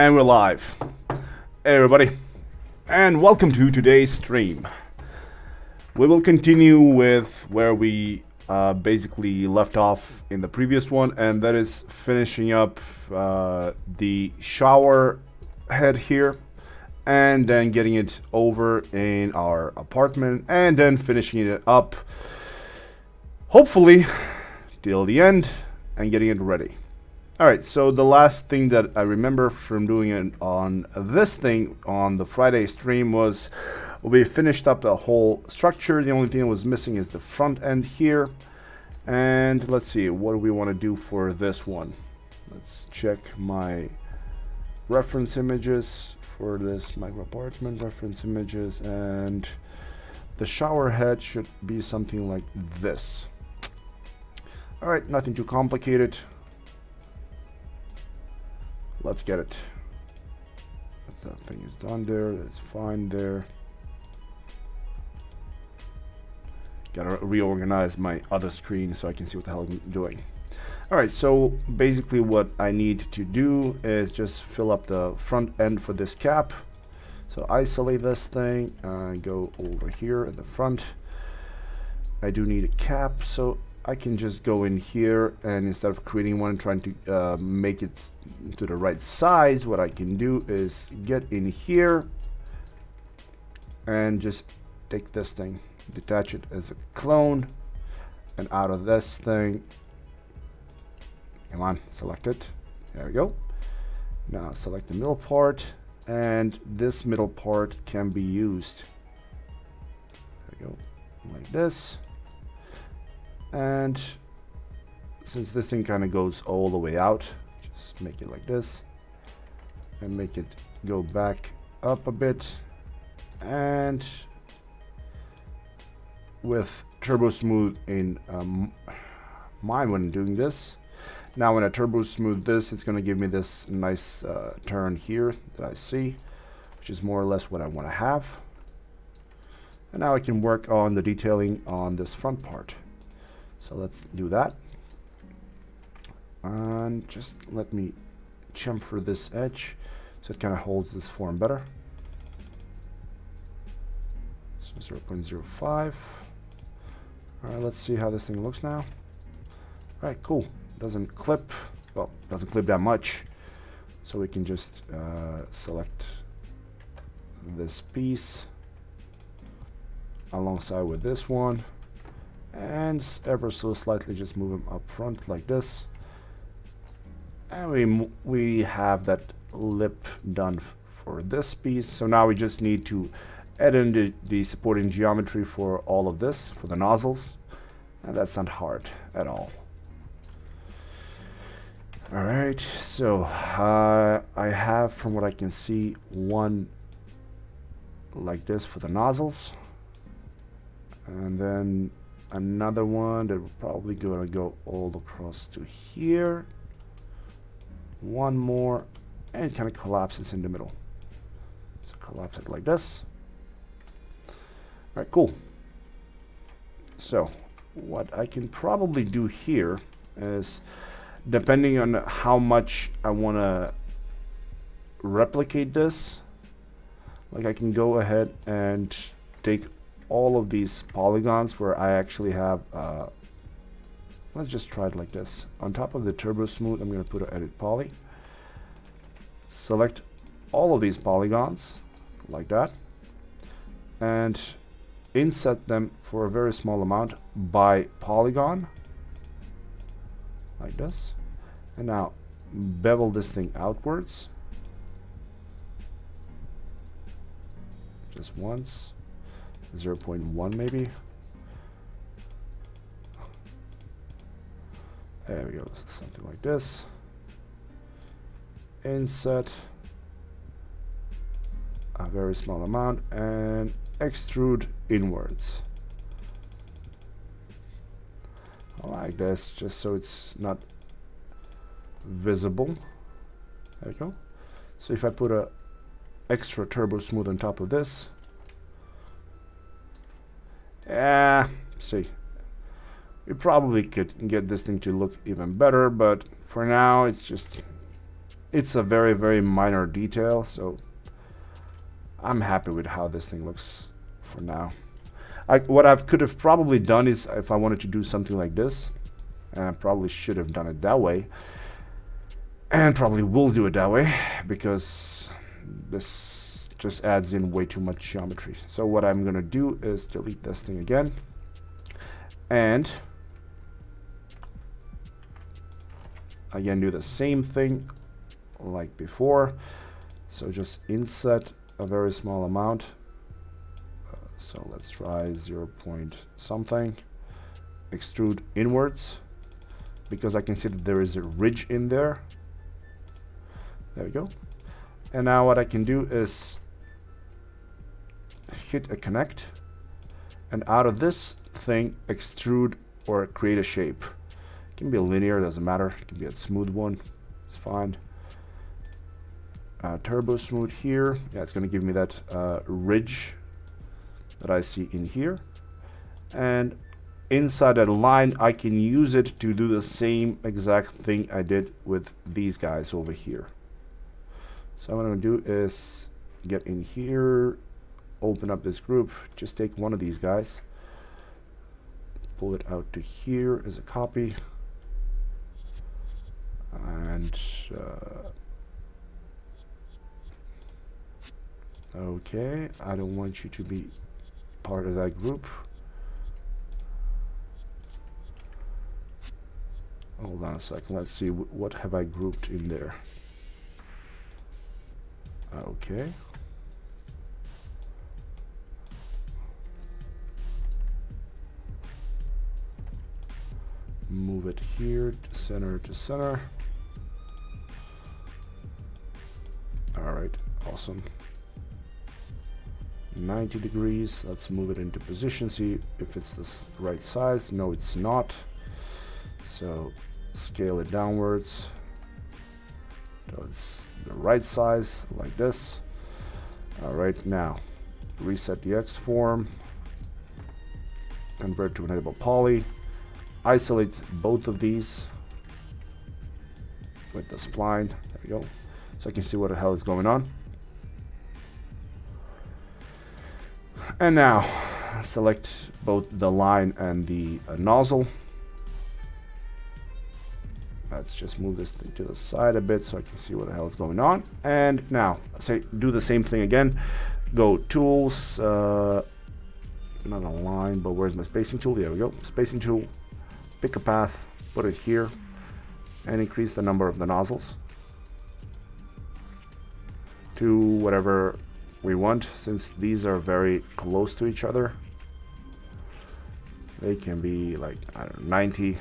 And we're live. Hey everybody, and welcome to today's stream. We will continue with where we uh, basically left off in the previous one, and that is finishing up uh, the shower head here, and then getting it over in our apartment, and then finishing it up, hopefully, till the end, and getting it ready. Alright, so the last thing that I remember from doing it on this thing on the Friday stream was we finished up the whole structure. The only thing that was missing is the front end here. And let's see, what do we want to do for this one? Let's check my reference images for this micro apartment reference images and the shower head should be something like this. Alright, nothing too complicated. Let's get it. That's that thing is done there. That's fine there. Gotta reorganize my other screen so I can see what the hell I'm doing. Alright, so basically what I need to do is just fill up the front end for this cap. So isolate this thing, uh, go over here at the front. I do need a cap, so I can just go in here and instead of creating one and trying to uh, make it to the right size, what I can do is get in here and just take this thing, detach it as a clone, and out of this thing, come on, select it. There we go. Now select the middle part, and this middle part can be used. There we go, like this and since this thing kind of goes all the way out just make it like this and make it go back up a bit. And with turbo smooth in um, mind when doing this. Now when I turbo smooth this it's gonna give me this nice uh, turn here that I see which is more or less what I want to have. And now I can work on the detailing on this front part so let's do that. And just let me chamfer this edge so it kind of holds this form better. So 0 0.05. Alright, let's see how this thing looks now. Alright, cool. Doesn't clip. Well, doesn't clip that much. So we can just uh, select this piece alongside with this one and ever so slightly just move them up front like this. And we we have that lip done for this piece. So now we just need to add in the, the supporting geometry for all of this for the nozzles. And that's not hard at all. Alright so uh, I have from what I can see one like this for the nozzles. And then another one that we're probably gonna go all across to here. One more and kind of collapses in the middle. So collapse it like this. All right cool. So what I can probably do here is depending on how much I want to replicate this like I can go ahead and take all of these polygons where I actually have uh, let's just try it like this. On top of the turbo smooth I'm going to put an edit poly. Select all of these polygons like that and inset them for a very small amount by polygon like this. And now bevel this thing outwards. Just once 0 0.1 maybe. There we go, something like this. Inset a very small amount and extrude inwards. like this, just so it's not visible. There you go. So if I put a extra turbo smooth on top of this, yeah, see. We probably could get this thing to look even better, but for now it's just it's a very, very minor detail, so I'm happy with how this thing looks for now. I, what I could have probably done is if I wanted to do something like this, and I probably should have done it that way, and probably will do it that way, because this just adds in way too much geometry. So what I'm going to do is delete this thing again, and again do the same thing like before. So just inset a very small amount. Uh, so let's try 0 point something. Extrude inwards because I can see that there is a ridge in there. There we go. And now what I can do is hit a connect and out of this thing extrude or create a shape. It can be linear, doesn't matter. It can be a smooth one. It's fine uh, turbo smooth here. Yeah, it's going to give me that uh, ridge that I see in here. And inside that line, I can use it to do the same exact thing I did with these guys over here. So what I'm going to do is get in here, open up this group, just take one of these guys, pull it out to here as a copy, and uh, Okay, I don't want you to be part of that group. Hold on a second, let's see what have I grouped in there. Okay. Move it here, to center to center. Alright, awesome. 90 degrees let's move it into position see if it's the right size. No it's not. So scale it downwards. So it's the right size like this. All right now reset the X form. Convert to editable poly isolate both of these with the spline there we go so I can see what the hell is going on And now select both the line and the uh, nozzle. Let's just move this thing to the side a bit so I can see what the hell is going on. And now, say do the same thing again. Go tools, uh, not a line, but where's my spacing tool? There we go. Spacing tool. Pick a path, put it here, and increase the number of the nozzles. To whatever we want since these are very close to each other. They can be like I don't know 90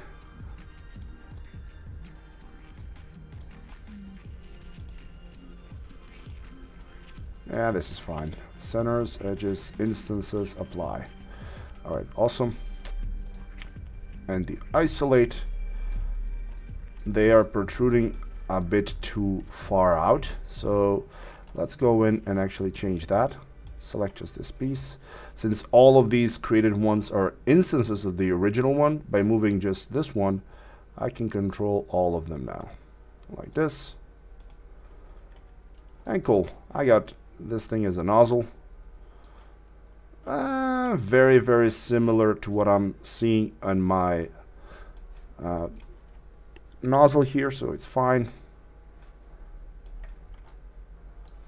yeah this is fine. Centers edges instances apply. All right awesome and the isolate they are protruding a bit too far out so Let's go in and actually change that. Select just this piece. Since all of these created ones are instances of the original one, by moving just this one, I can control all of them now. Like this. And cool. I got this thing as a nozzle. Uh, very, very similar to what I'm seeing on my uh, nozzle here, so it's fine.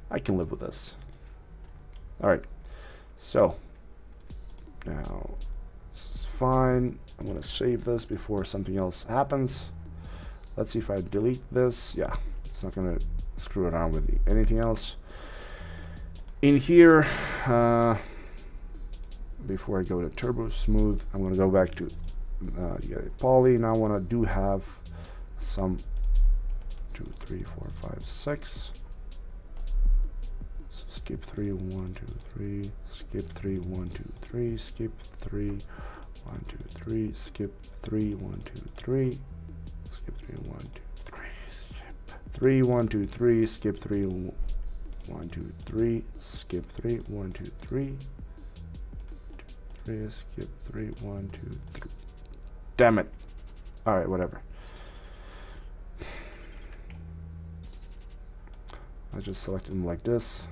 I can live with this. All right, so now it's fine. I'm gonna save this before something else happens. Let's see if I delete this. Yeah, it's not gonna screw around with anything else. In here, uh, before I go to Turbo Smooth, I'm gonna go back to uh, yeah, Poly. Now I wanna do have some two, three, four, five, six skip three, one, two, three, skip three, one, two, three, skip three, one, two, three, skip three, one, two, three, skip three, one, two, three, skip three, one, two, three, skip three, one, two, three, skip three, one, two, three, three, skip three, one, two, three. Damn it. Alright, whatever. I just selected them like this.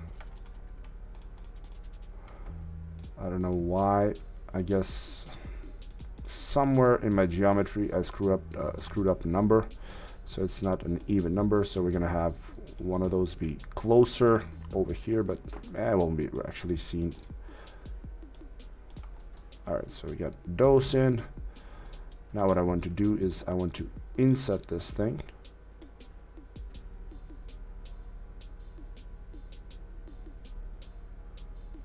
I don't know why. I guess somewhere in my geometry I screwed up uh, screwed up the number, so it's not an even number. So we're gonna have one of those be closer over here, but eh, it won't be actually seen. All right, so we got those in. Now what I want to do is I want to inset this thing.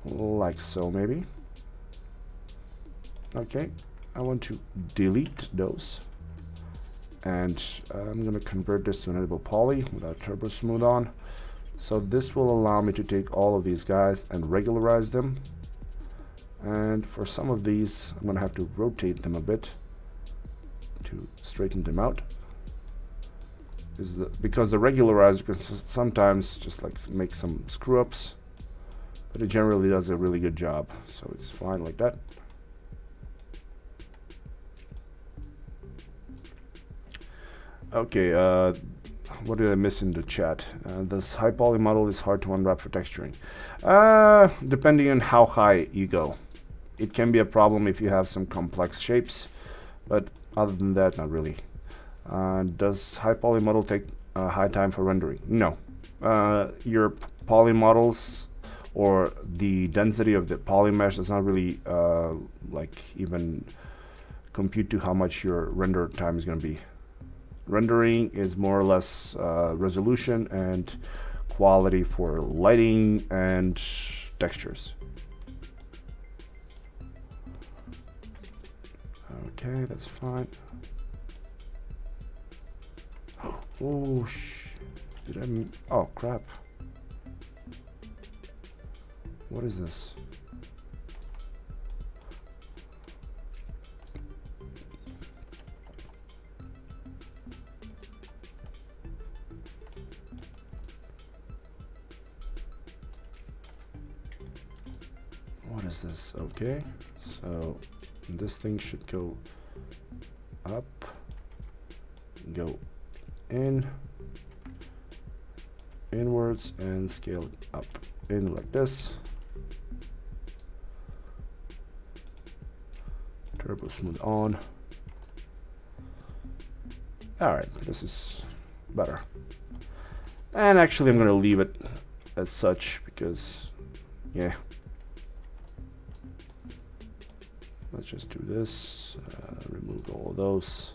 Like so maybe. Okay, I want to delete those. And I'm going to convert this to an editable poly without turbo smooth on. So this will allow me to take all of these guys and regularize them. And for some of these, I'm to have to rotate them a bit to straighten them out. Is the, because the regularizer can sometimes just like make some screw ups, but it generally does a really good job. So it's fine like that. Okay, uh, what did I miss in the chat? Uh, this high poly model is hard to unwrap for texturing. Uh, depending on how high you go. It can be a problem if you have some complex shapes, but other than that, not really. Uh, does high poly model take a high time for rendering? No. Uh, your poly models or the density of the poly mesh does not really uh, like even compute to how much your render time is going to be. Rendering is more or less uh, resolution and quality for lighting and textures. Okay, that's fine. Oh, did I? Oh, crap. What is this? what is this okay so this thing should go up go in inwards and scale it up. In like this. Turbo smooth on. All right this is better. And actually I'm gonna leave it as such because yeah let's just do this uh, remove all of those.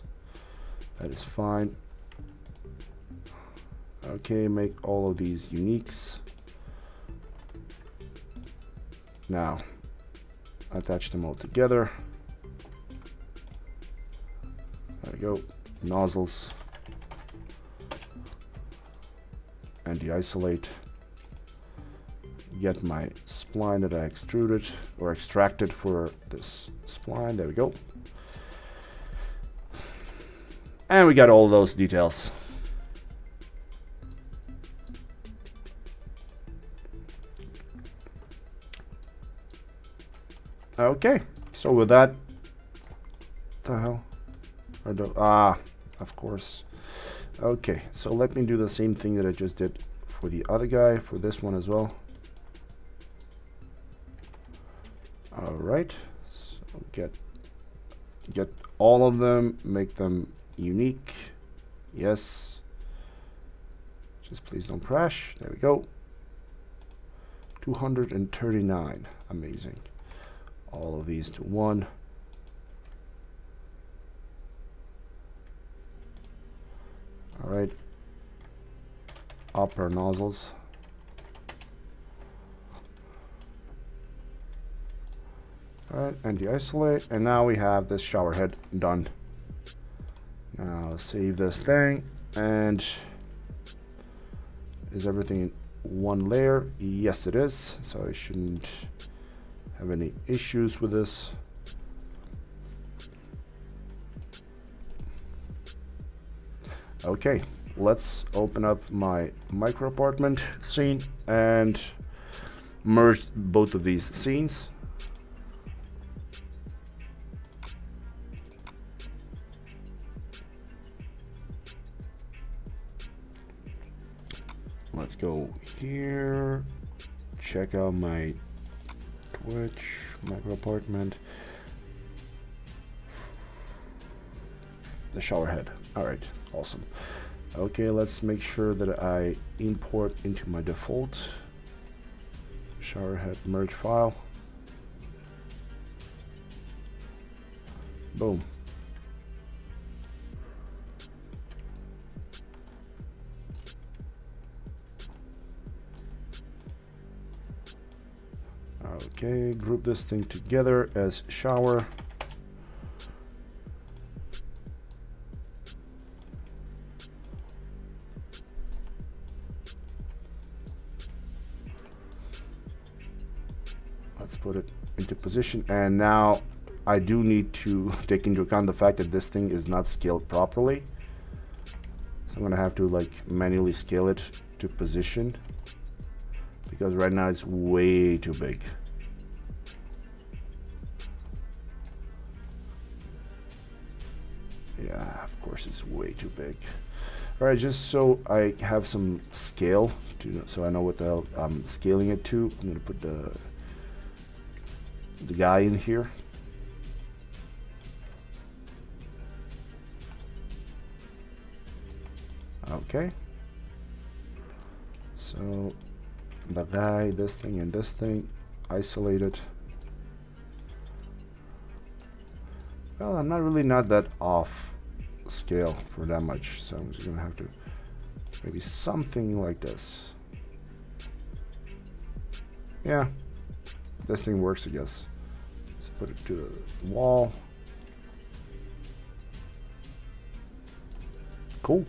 That is fine. Okay make all of these uniques. Now attach them all together. There we go. Nozzles. And de-isolate get my spline that I extruded or extracted for this spline. There we go. And we got all those details. Okay, so with that, the hell? Don't, ah, of course. Okay, so let me do the same thing that I just did for the other guy, for this one as well. All right so get get all of them make them unique. Yes. Just please don't crash. There we go. 239 amazing. All of these to one. All right upper nozzles Alright, and de-isolate, and now we have this shower head done. Now save this thing, and is everything in one layer? Yes, it is, so I shouldn't have any issues with this. Okay, let's open up my micro apartment scene and merge both of these scenes. Let's go here. Check out my Twitch, micro apartment. The shower head. Alright, awesome. Okay, let's make sure that I import into my default shower head merge file. Boom. Okay, group this thing together as shower. Let's put it into position and now I do need to take into account the fact that this thing is not scaled properly. So I'm gonna have to like manually scale it to position because right now it's way too big. Course it's way too big. All right, just so I have some scale, to, so I know what the hell I'm scaling it to, I'm gonna put the the guy in here. Okay. So the guy, this thing, and this thing isolated. Well, I'm not really not that off scale for that much, so I'm just gonna have to maybe something like this. Yeah, this thing works, I guess. Let's put it to the wall. Cool.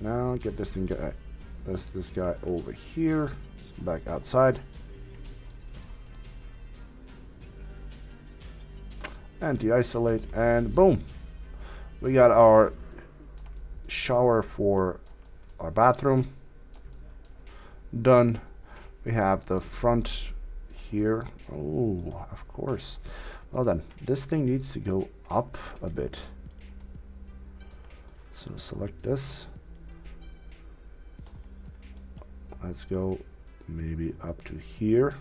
Now get this thing guy, this this guy over here, back outside. Anti-isolate and boom. We got our shower for our bathroom done. We have the front here. Oh, of course. Well then, this thing needs to go up a bit. So select this. Let's go maybe up to here.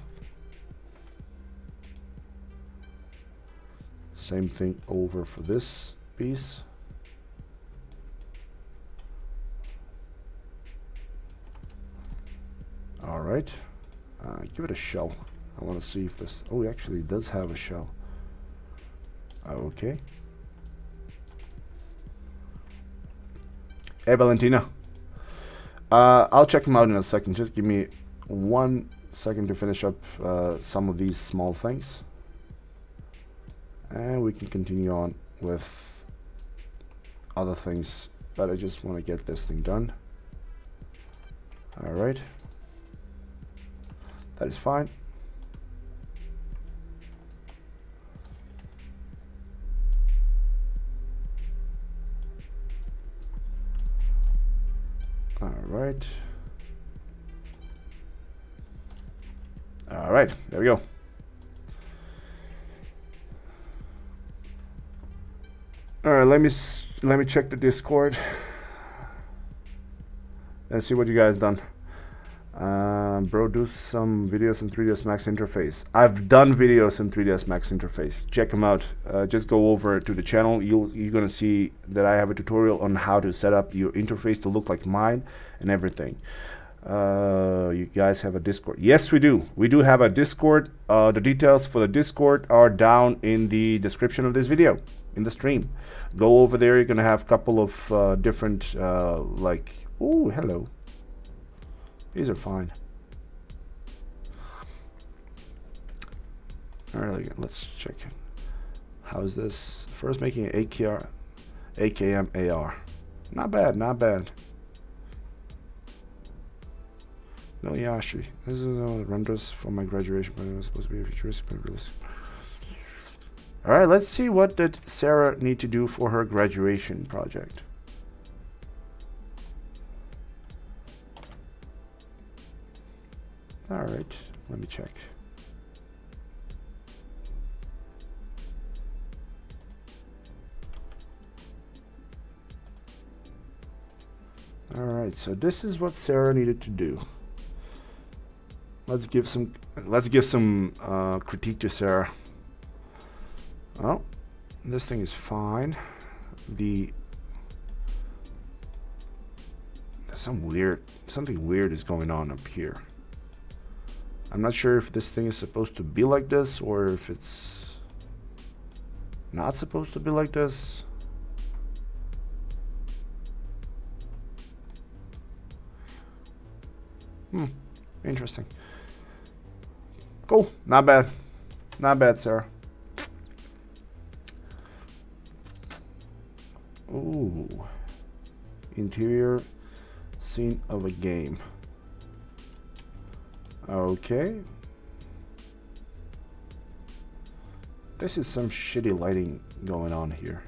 Same thing over for this piece. All right, uh, give it a shell. I want to see if this, oh, actually does have a shell. Okay. Hey, Valentina. Uh, I'll check them out in a second. Just give me one second to finish up uh, some of these small things. And we can continue on with other things. But I just want to get this thing done. Alright. That is fine. right. All right, there we go. All right, let me let me check the Discord and see what you guys done. Um, bro, do some videos in 3ds Max interface. I've done videos in 3ds Max interface. Check them out. Uh, just go over to the channel. You'll, you're gonna see that I have a tutorial on how to set up your interface to look like mine and everything. Uh, you guys have a Discord. Yes, we do. We do have a Discord. Uh, the details for the Discord are down in the description of this video, in the stream. Go over there. You're gonna have a couple of uh, different, uh, like, oh, hello. These are fine. All right, let's check. It. How's this? First making an AKR, AKM AR. Not bad, not bad. No Yashi. This is uh, renders for my graduation, but it was supposed to be a futuristic but realistic. All right, let's see what did Sarah need to do for her graduation project. All right, let me check. Alright, so this is what Sarah needed to do. Let's give some let's give some uh, critique to Sarah. Well, this thing is fine. The some weird something weird is going on up here. I'm not sure if this thing is supposed to be like this or if it's not supposed to be like this. Hmm, interesting. Cool, not bad. Not bad, Sarah. Ooh. Interior scene of a game. Okay. This is some shitty lighting going on here.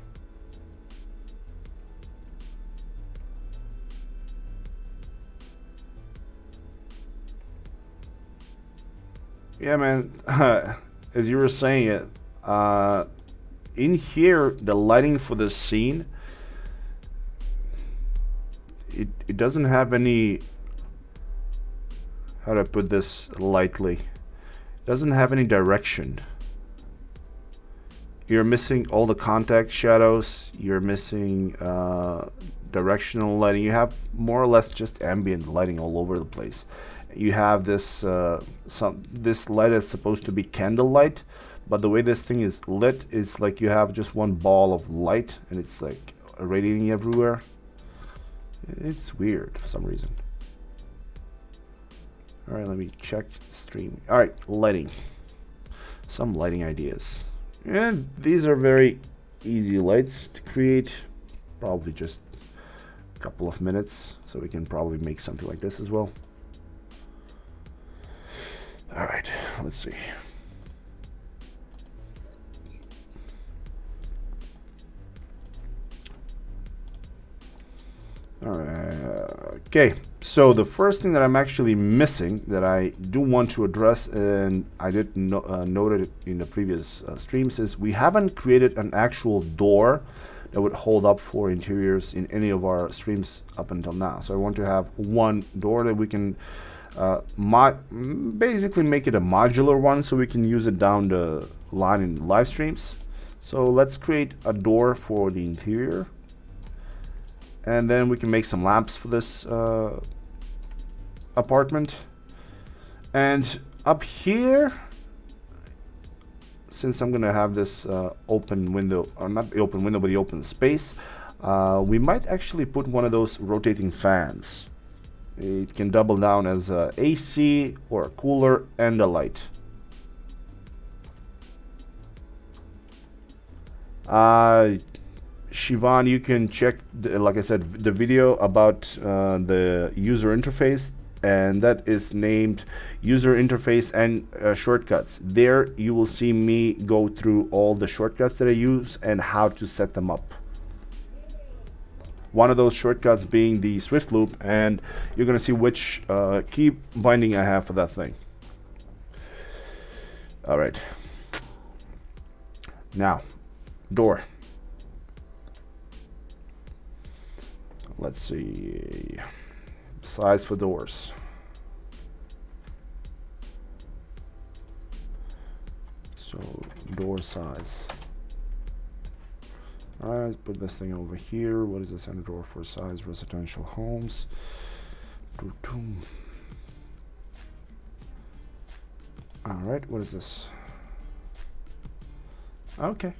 Yeah, man. As you were saying it, uh, in here, the lighting for the scene, it, it doesn't have any how do I put this lightly? It doesn't have any direction. You're missing all the contact shadows you're missing uh, directional lighting you have more or less just ambient lighting all over the place. You have this uh, some this light is supposed to be candle light but the way this thing is lit is like you have just one ball of light and it's like radiating everywhere it's weird for some reason all right, let me check stream. All right, lighting. Some lighting ideas. And these are very easy lights to create. Probably just a couple of minutes. So we can probably make something like this as well. All right, let's see. Okay. So the first thing that I'm actually missing that I do want to address, and I did no, uh, note it in the previous uh, streams, is we haven't created an actual door that would hold up for interiors in any of our streams up until now. So I want to have one door that we can uh, basically make it a modular one so we can use it down the line in live streams. So let's create a door for the interior and then we can make some lamps for this uh, apartment. And up here since I'm gonna have this uh, open window or not the open window but the open space uh, we might actually put one of those rotating fans. It can double down as a AC or a cooler and a light. Uh, Shivan, you can check, the, like I said, the video about uh, the user interface, and that is named user interface and uh, shortcuts. There you will see me go through all the shortcuts that I use and how to set them up. One of those shortcuts being the Swift loop, and you're going to see which uh, key binding I have for that thing. All right. Now, door. Let's see. Size for doors. So door size. All right put this thing over here. What is the center door for size? Residential homes. All right what is this? Okay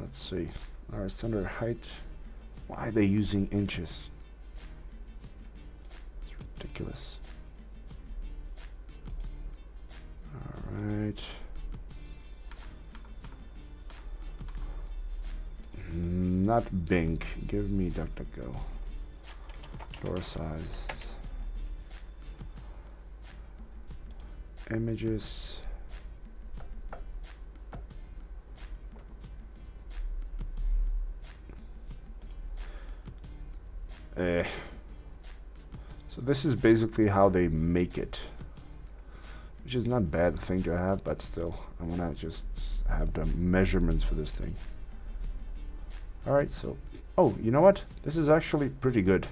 Let's see. Our center height. Why are they using inches? It's ridiculous. Alright. Not Bing. Give me DuckDuckGo. Door size. Images. Uh, so this is basically how they make it. which is not bad thing to have, but still, I'm gonna just have the measurements for this thing. Alright, so, oh, you know what? This is actually pretty good.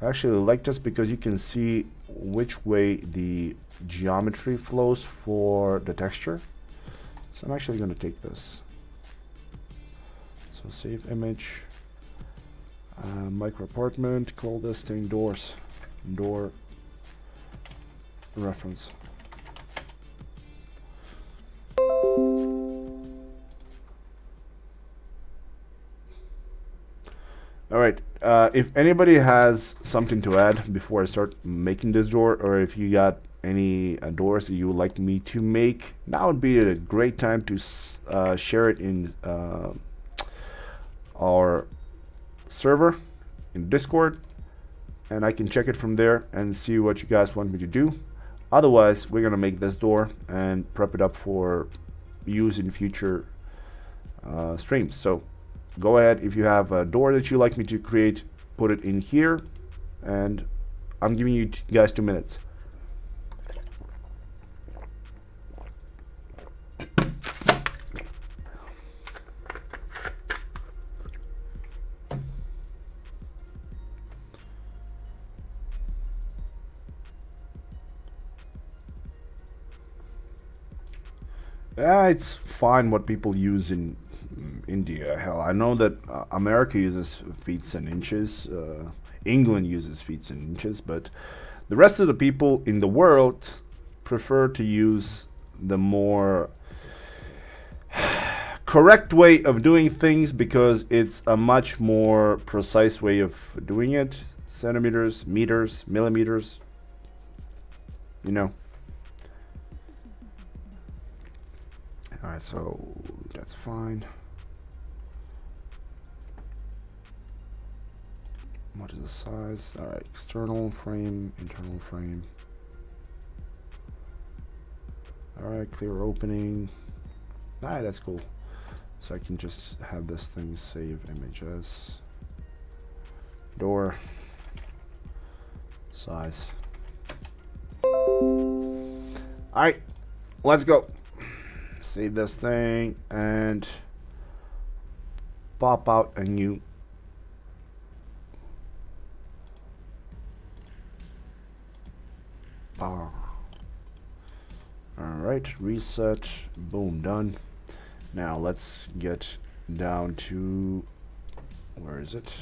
I actually like this because you can see which way the geometry flows for the texture. So I'm actually to take this. So save image, uh, micro apartment, call this thing doors, door reference. All right. Uh, if anybody has something to add before I start making this door, or if you got any uh, doors that you would like me to make, now would be a great time to uh, share it in uh, our server in Discord, and I can check it from there and see what you guys want me to do. Otherwise, we're gonna make this door and prep it up for use in future uh, streams. So go ahead if you have a door that you like me to create put it in here and I'm giving you guys two minutes Yeah, it's fine what people use in India. Hell, I know that uh, America uses feet and inches. Uh, England uses feet and inches, but the rest of the people in the world prefer to use the more correct way of doing things because it's a much more precise way of doing it. Centimeters, meters, millimeters. You know. Alright, so that's fine. What is the size? Alright, external frame, internal frame. Alright, clear opening. Alright, that's cool. So I can just have this thing save images. Door. Size. Alright, let's go save this thing and pop out a new bar. Alright, reset, boom, done. Now let's get down to, where is it?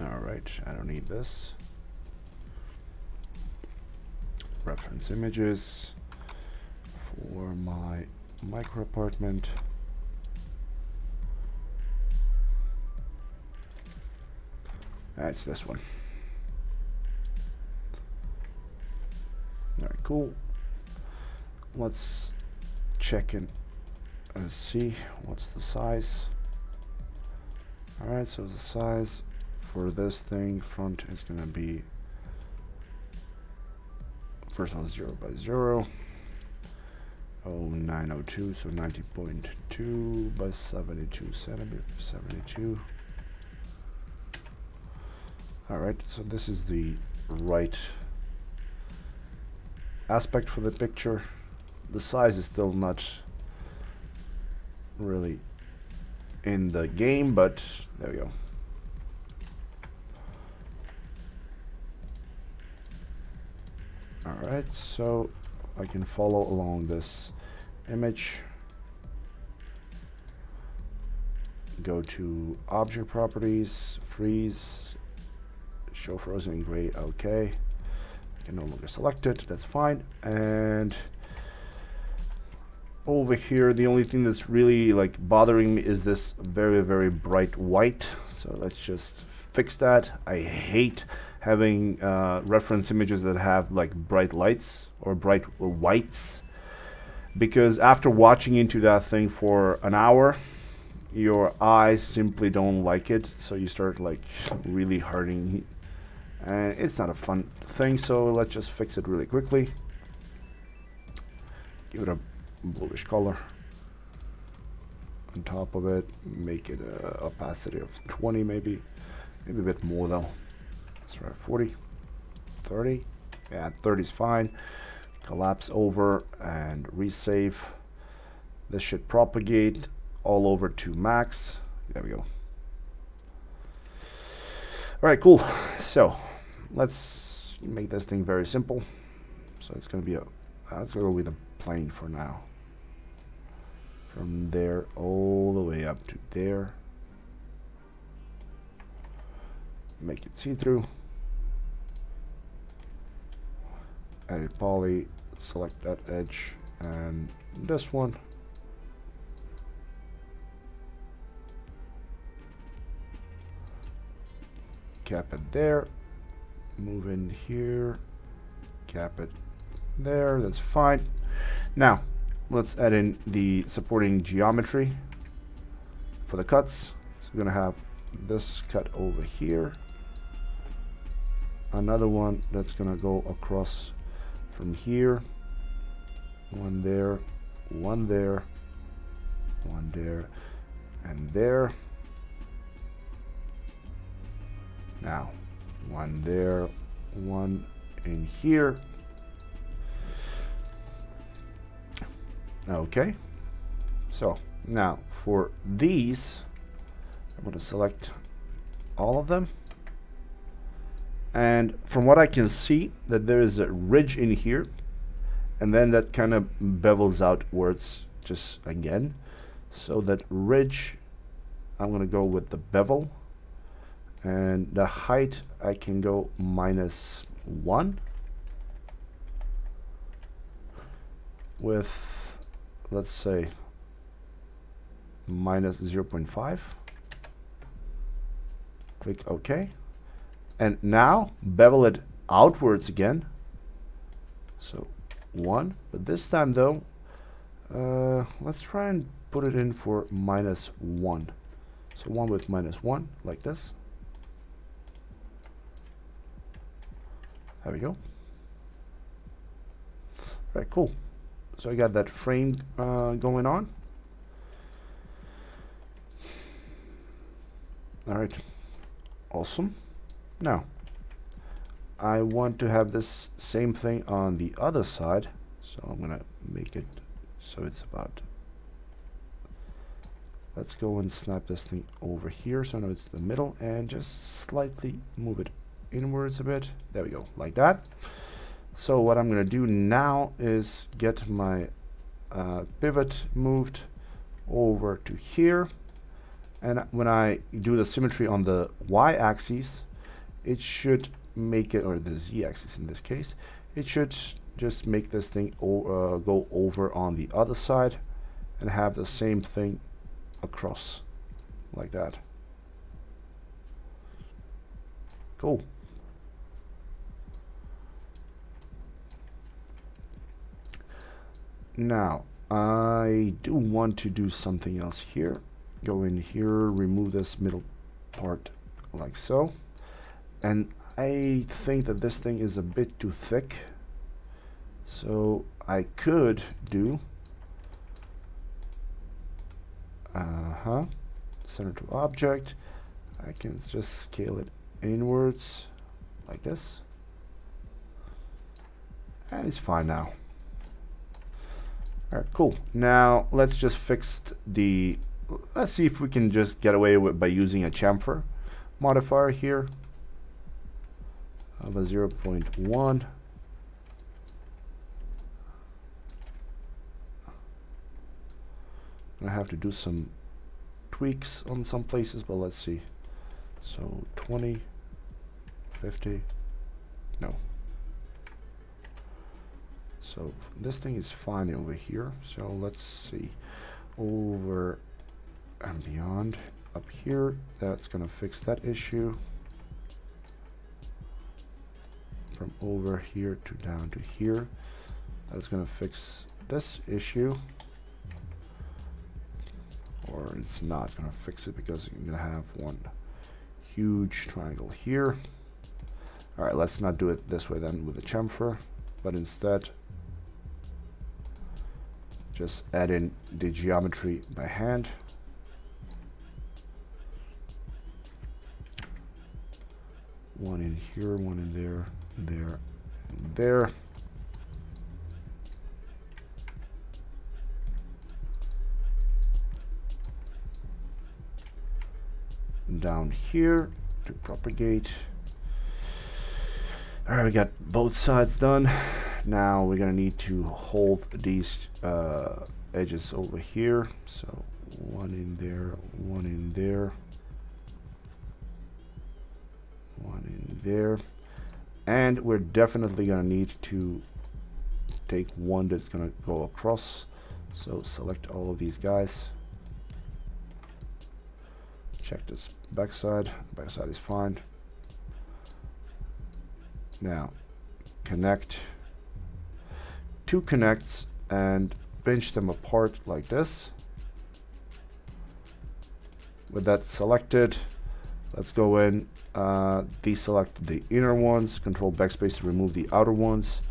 Alright, I don't need this reference images for my micro apartment. That's this one. Alright, cool. Let's check in and uh, see what's the size. Alright, so the size for this thing front is gonna be First one 0 by 0. Oh, 902, so 90.2 by 72 centimeter, 72. Alright, so this is the right aspect for the picture. The size is still not really in the game, but there we go. Alright, so I can follow along this image. Go to object properties, freeze, show frozen in gray, okay. I can no longer select it, that's fine. And over here, the only thing that's really like bothering me is this very, very bright white. So let's just fix that. I hate having uh, reference images that have like bright lights or bright whites. Because after watching into that thing for an hour your eyes simply don't like it. So you start like really hurting. And it's not a fun thing so let's just fix it really quickly. Give it a bluish color. On top of it make it a opacity of 20 maybe. Maybe a bit more though right, 40. 30. Yeah, 30 is fine. Collapse over and resave. This should propagate all over to max. There we go. All right, cool. So let's make this thing very simple. So it's going to be a, that's going to be the plane for now. From there all the way up to there. Make it see-through. Edit poly, select that edge and this one. cap it there. Move in here. Cap it there. That's fine. Now let's add in the supporting geometry for the cuts. So we're gonna have this cut over here. Another one that's gonna go across from here one there one there one there and there Now, one there, one in here. Okay. So, now for these, I'm going to select all of them. And from what I can see, that there is a ridge in here. And then that kind of bevels outwards just again. So that ridge, I'm going to go with the bevel and the height I can go minus 1 with let's say minus 0.5 click OK and now bevel it outwards again so 1 but this time though uh, let's try and put it in for minus 1 so 1 with minus 1 like this There we go. Right, cool. So I got that frame uh, going on. All right, awesome. Now, I want to have this same thing on the other side. So I'm gonna make it so it's about let's go and snap this thing over here so now it's the middle and just slightly move it inwards a bit. There we go, like that. So what I'm going to do now is get my uh, pivot moved over to here. And when I do the symmetry on the y-axis, it should make it, or the z-axis in this case, it should just make this thing uh, go over on the other side and have the same thing across like that. Cool. Now, I do want to do something else here. Go in here, remove this middle part like so. And I think that this thing is a bit too thick. So I could do uh-huh center to object I can just scale it inwards like this and it's fine now all right, cool. Now let's just fix the, let's see if we can just get away with by using a chamfer modifier here of a 0.1. I have to do some tweaks on some places, but let's see. So 20, 50, no, so this thing is fine over here. So let's see. Over and beyond. Up here, that's to fix that issue. From over here to down to here. That's going to fix this issue. Or it's not going to fix it because you're going to have one huge triangle here. All right, let's not do it this way then with the chamfer, but instead just add in the geometry by hand. One in here, one in there. There, and there. Down here to propagate. All right, we got both sides done. Now we're gonna need to hold these uh, edges over here. So one in there, one in there, one in there. And we're definitely gonna need to take one that's gonna go across. So select all of these guys. Check this backside. Backside is fine. Now, connect two connects and pinch them apart like this. With that selected, let's go in, uh, deselect the inner ones, control backspace to remove the outer ones.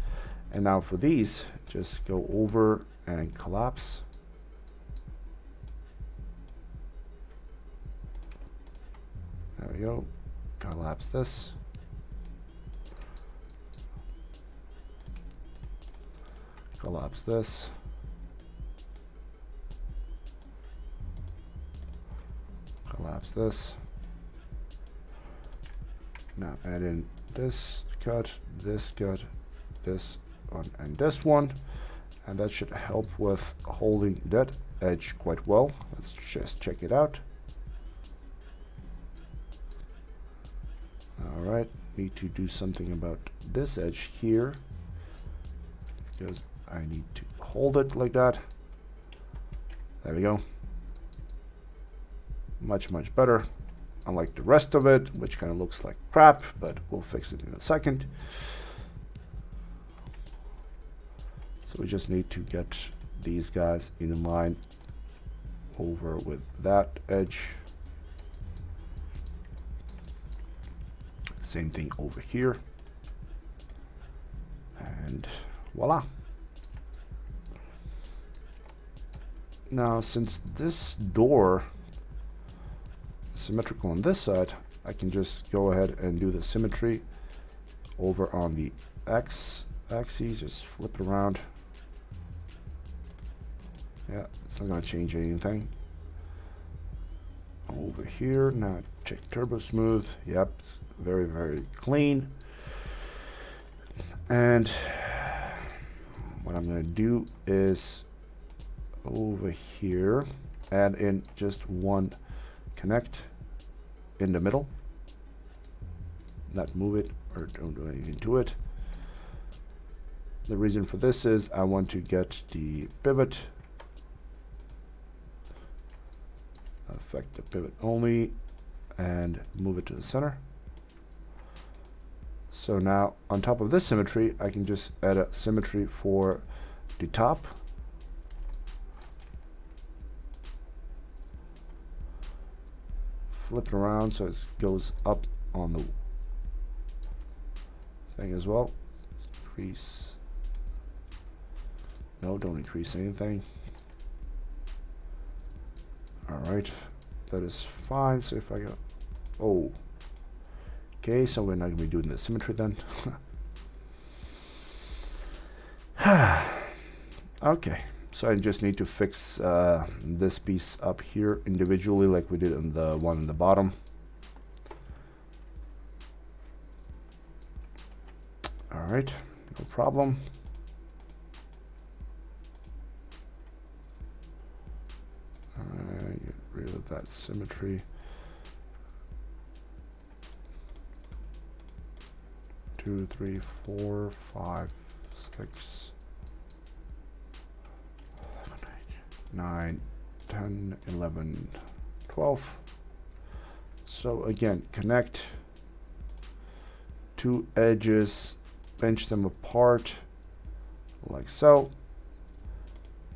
And now for these, just go over and collapse. There we go. Collapse this. Collapse this. Collapse this. Now add in this cut, this cut, this one, and this one. And that should help with holding that edge quite well. Let's just check it out. Alright, need to do something about this edge here because I need to hold it like that. There we go. Much, much better. Unlike the rest of it, which kind of looks like crap, but we'll fix it in a second. So we just need to get these guys in line over with that edge. Same thing over here. And voila. Now, since this door symmetrical on this side, I can just go ahead and do the symmetry over on the X axis, just flip it around. Yeah, it's not gonna change anything. Over here, now check Turbo Smooth. Yep, it's very, very clean. And what I'm gonna do is over here add in just one connect in the middle. Not move it or don't do anything to it. The reason for this is I want to get the pivot. Affect the pivot only and move it to the center. So now on top of this symmetry I can just add a symmetry for the top flip it around so it goes up on the thing as well. Increase. No, don't increase anything. Alright, that is fine. So if I go, oh, okay, so we're not to be doing the symmetry then. okay. So I just need to fix uh, this piece up here individually like we did on the one in the bottom. All right, no problem. get rid of that symmetry. Two, three, four, five, six, 9, 10, 11, 12. So again, connect two edges, pinch them apart like so.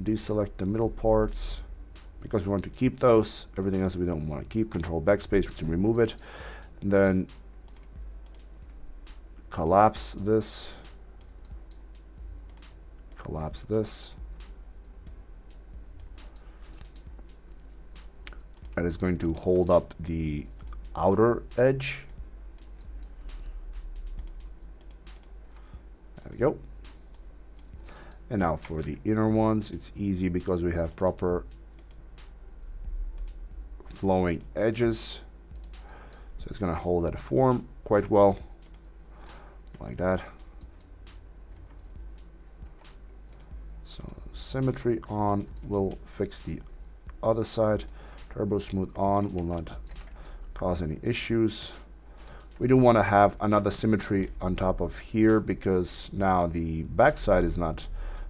Deselect the middle parts because we want to keep those. Everything else we don't want to keep. Control backspace, can remove it. And then collapse this. Collapse this. That is going to hold up the outer edge There we go. And now for the inner ones, it's easy because we have proper flowing edges. So it's going to hold that form quite well, like that. So symmetry on will fix the other side. Turbo smooth on will not cause any issues. We don't want to have another symmetry on top of here because now the backside is not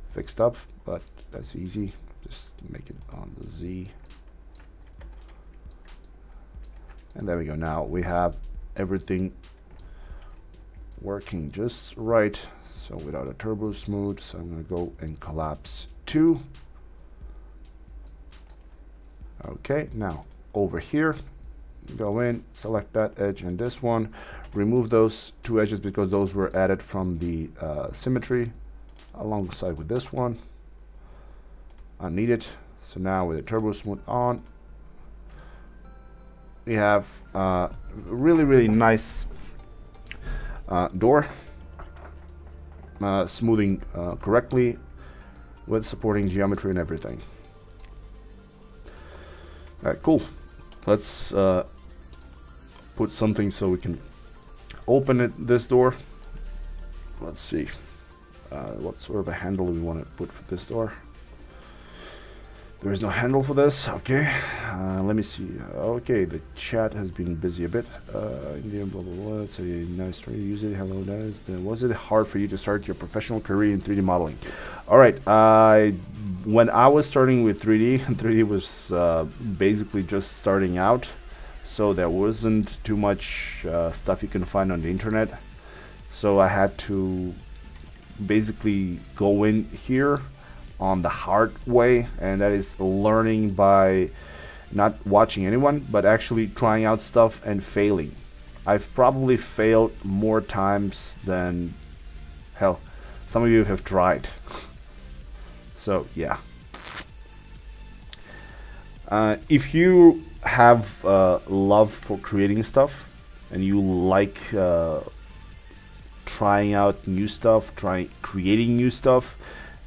fixed up, but that's easy. Just make it on the Z. And there we go. Now we have everything working just right. So without a turbo smooth, so I'm going to go and collapse two. Okay, now over here, go in, select that edge and this one, remove those two edges because those were added from the uh, symmetry alongside with this one. Unneeded. So now with the turbo smooth on, we have uh, really, really nice uh, door. Uh, smoothing uh, correctly with supporting geometry and everything. Alright, cool. Let's uh, put something so we can open it this door. Let's see. Uh, what sort of a handle we want to put for this door? There is no handle for this. Okay, uh, let me see. Okay, the chat has been busy a bit. Uh, Indian blah blah blah. It's a nice story. Use it. Hello, guys. Was it hard for you to start your professional career in 3D modeling? All right. I when I was starting with 3D, 3D was uh, basically just starting out, so there wasn't too much uh, stuff you can find on the internet. So I had to basically go in here on the hard way, and that is learning by not watching anyone, but actually trying out stuff and failing. I've probably failed more times than hell. Some of you have tried. so yeah. Uh, if you have uh, love for creating stuff and you like uh, trying out new stuff, trying creating new stuff,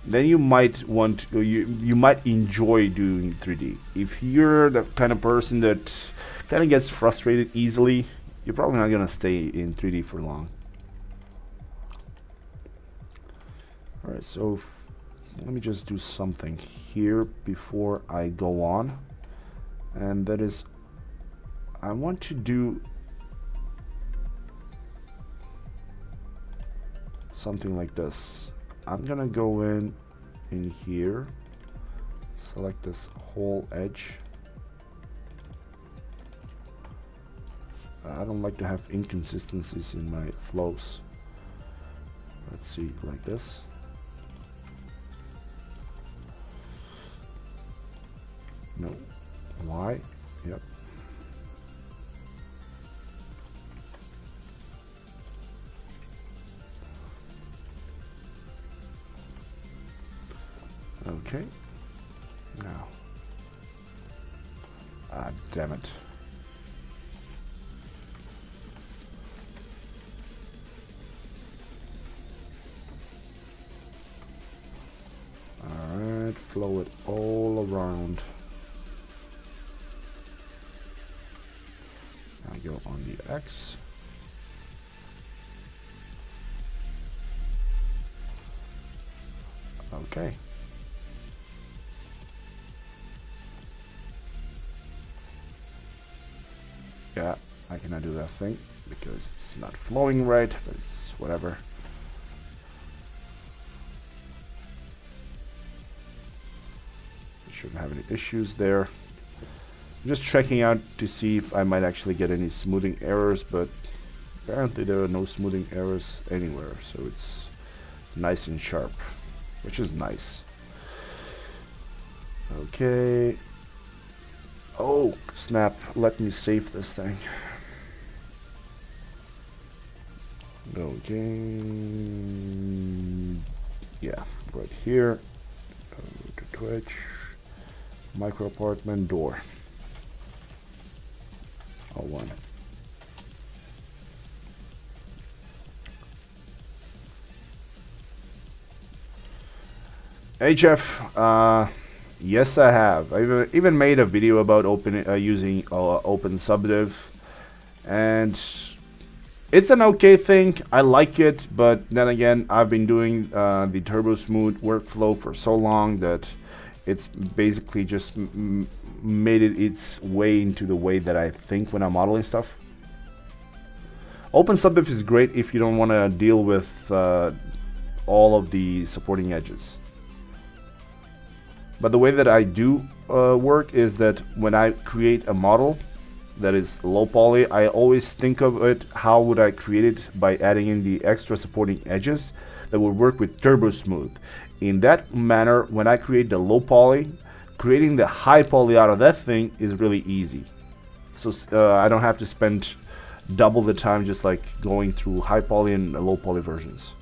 then you might want you you might enjoy doing 3D. If you're the kind of person that kind of gets frustrated easily, you're probably not gonna stay in 3D for long. All right, so let me just do something here before I go on, and that is, I want to do something like this. I'm gonna go in in here select this whole edge. I don't like to have inconsistencies in my flows. Let's see like this no why yep Okay. Now. Ah, damn it. Alright, flow it all around. Now go on the X. Okay. yeah I cannot do that thing because it's not flowing right but it's whatever shouldn't have any issues there I'm just checking out to see if I might actually get any smoothing errors but apparently there are no smoothing errors anywhere so it's nice and sharp which is nice okay Oh, snap. Let me save this thing. Okay. Yeah, right here. Go to Twitch. Micro apartment door. Oh, one. Uh, yes, I have. I even made a video about open uh, using uh, Open Subdiv, and it's an okay thing. I like it, but then again, I've been doing uh, the Turbo Smooth workflow for so long that it's basically just made it its way into the way that I think when I'm modeling stuff. Open Subdiv is great if you don't want to deal with uh, all of the supporting edges. But the way that I do uh, work is that when I create a model that is low poly, I always think of it, how would I create it by adding in the extra supporting edges that would work with Turbo Smooth. In that manner, when I create the low poly, creating the high poly out of that thing is really easy. So uh, I don't have to spend double the time just like going through high poly and low poly versions.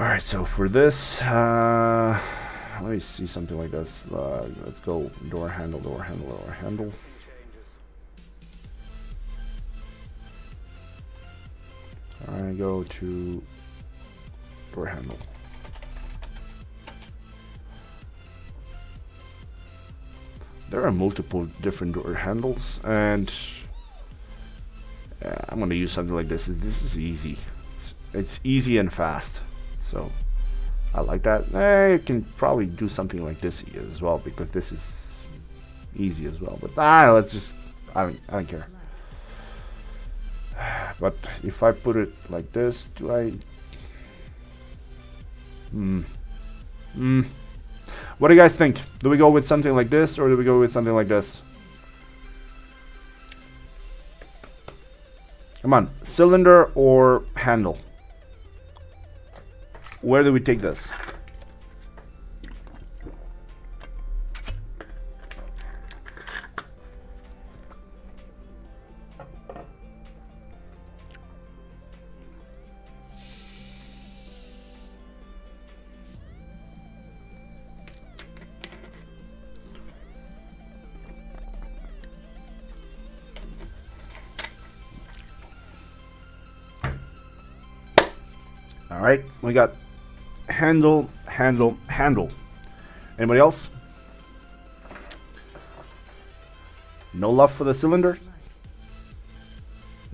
Alright, so for this, uh, let me see something like this. Uh, let's go door handle, door handle, door handle. Alright, go to door handle. There are multiple different door handles, and I'm going to use something like this. This is easy. It's, it's easy and fast, so I like that. I can probably do something like this as well because this is easy as well. But ah, let's just I don't I don't care. But if I put it like this, do I? Hmm. Hmm. What do you guys think? Do we go with something like this or do we go with something like this? Come on, cylinder or handle? Where do we take this? We got handle, handle, handle. Anybody else? No love for the cylinder?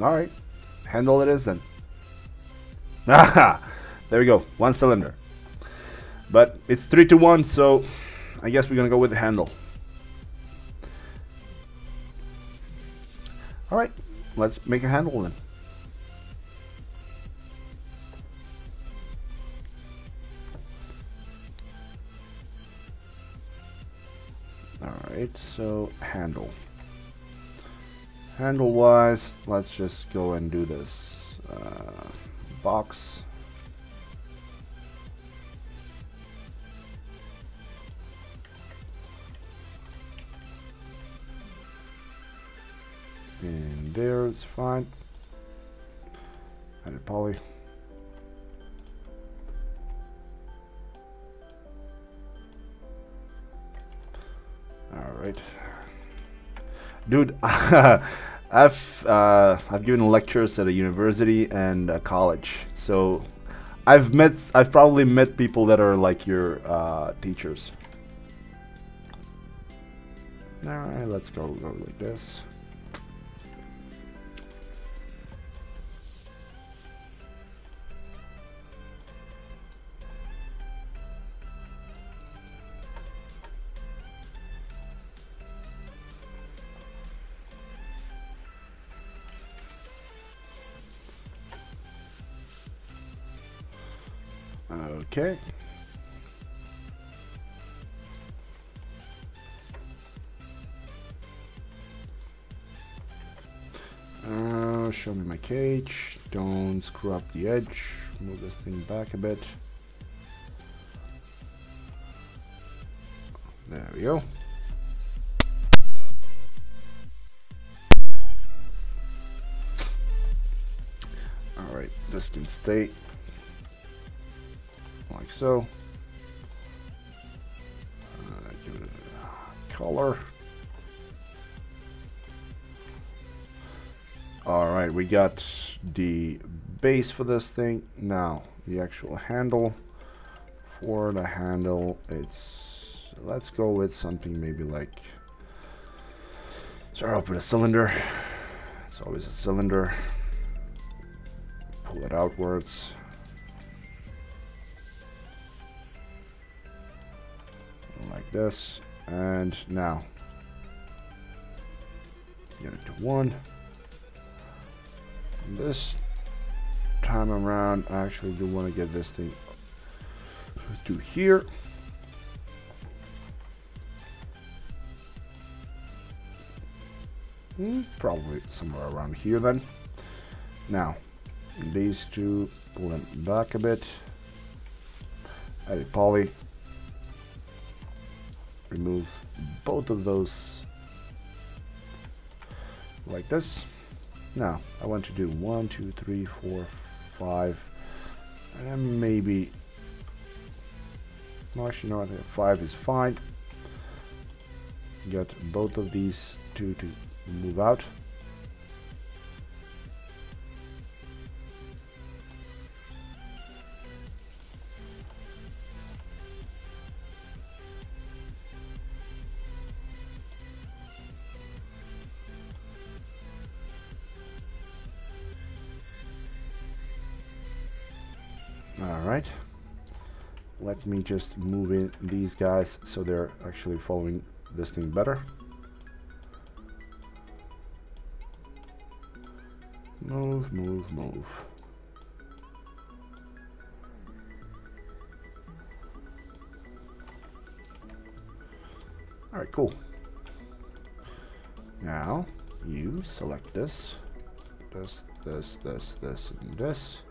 All right, handle it is then. there we go, one cylinder. But it's three to one, so I guess we're gonna go with the handle. All right, let's make a handle then. Alright, so handle. Handle wise, let's just go and do this. Uh, box. And there, it's fine. Add a poly. right. Dude, I've uh, I've given lectures at a university and a college, so I've met I've probably met people that are like your uh, teachers. All right, let's go go like this. Okay. Uh, show me my cage. Don't screw up the edge. Move this thing back a bit. There we go. Alright, this can stay like so. Uh, give it a color. All right, we got the base for this thing. Now, the actual handle for the handle, it's let's go with something maybe like start off with a cylinder. It's always a cylinder. Pull it outwards. Like this. And now get it to one. This time around, I actually do want to get this thing to here. Hmm, probably somewhere around here then. Now, these two, pull them back a bit. Edit poly. Remove both of those like this. Now, I want to do one, two, three, four, five, and maybe, well, actually, no, I think five is fine. Get both of these two to move out. Let me just move in these guys so they're actually following this thing better. Move, move, move. Alright, cool. Now, you select this. This, this, this, this, and this.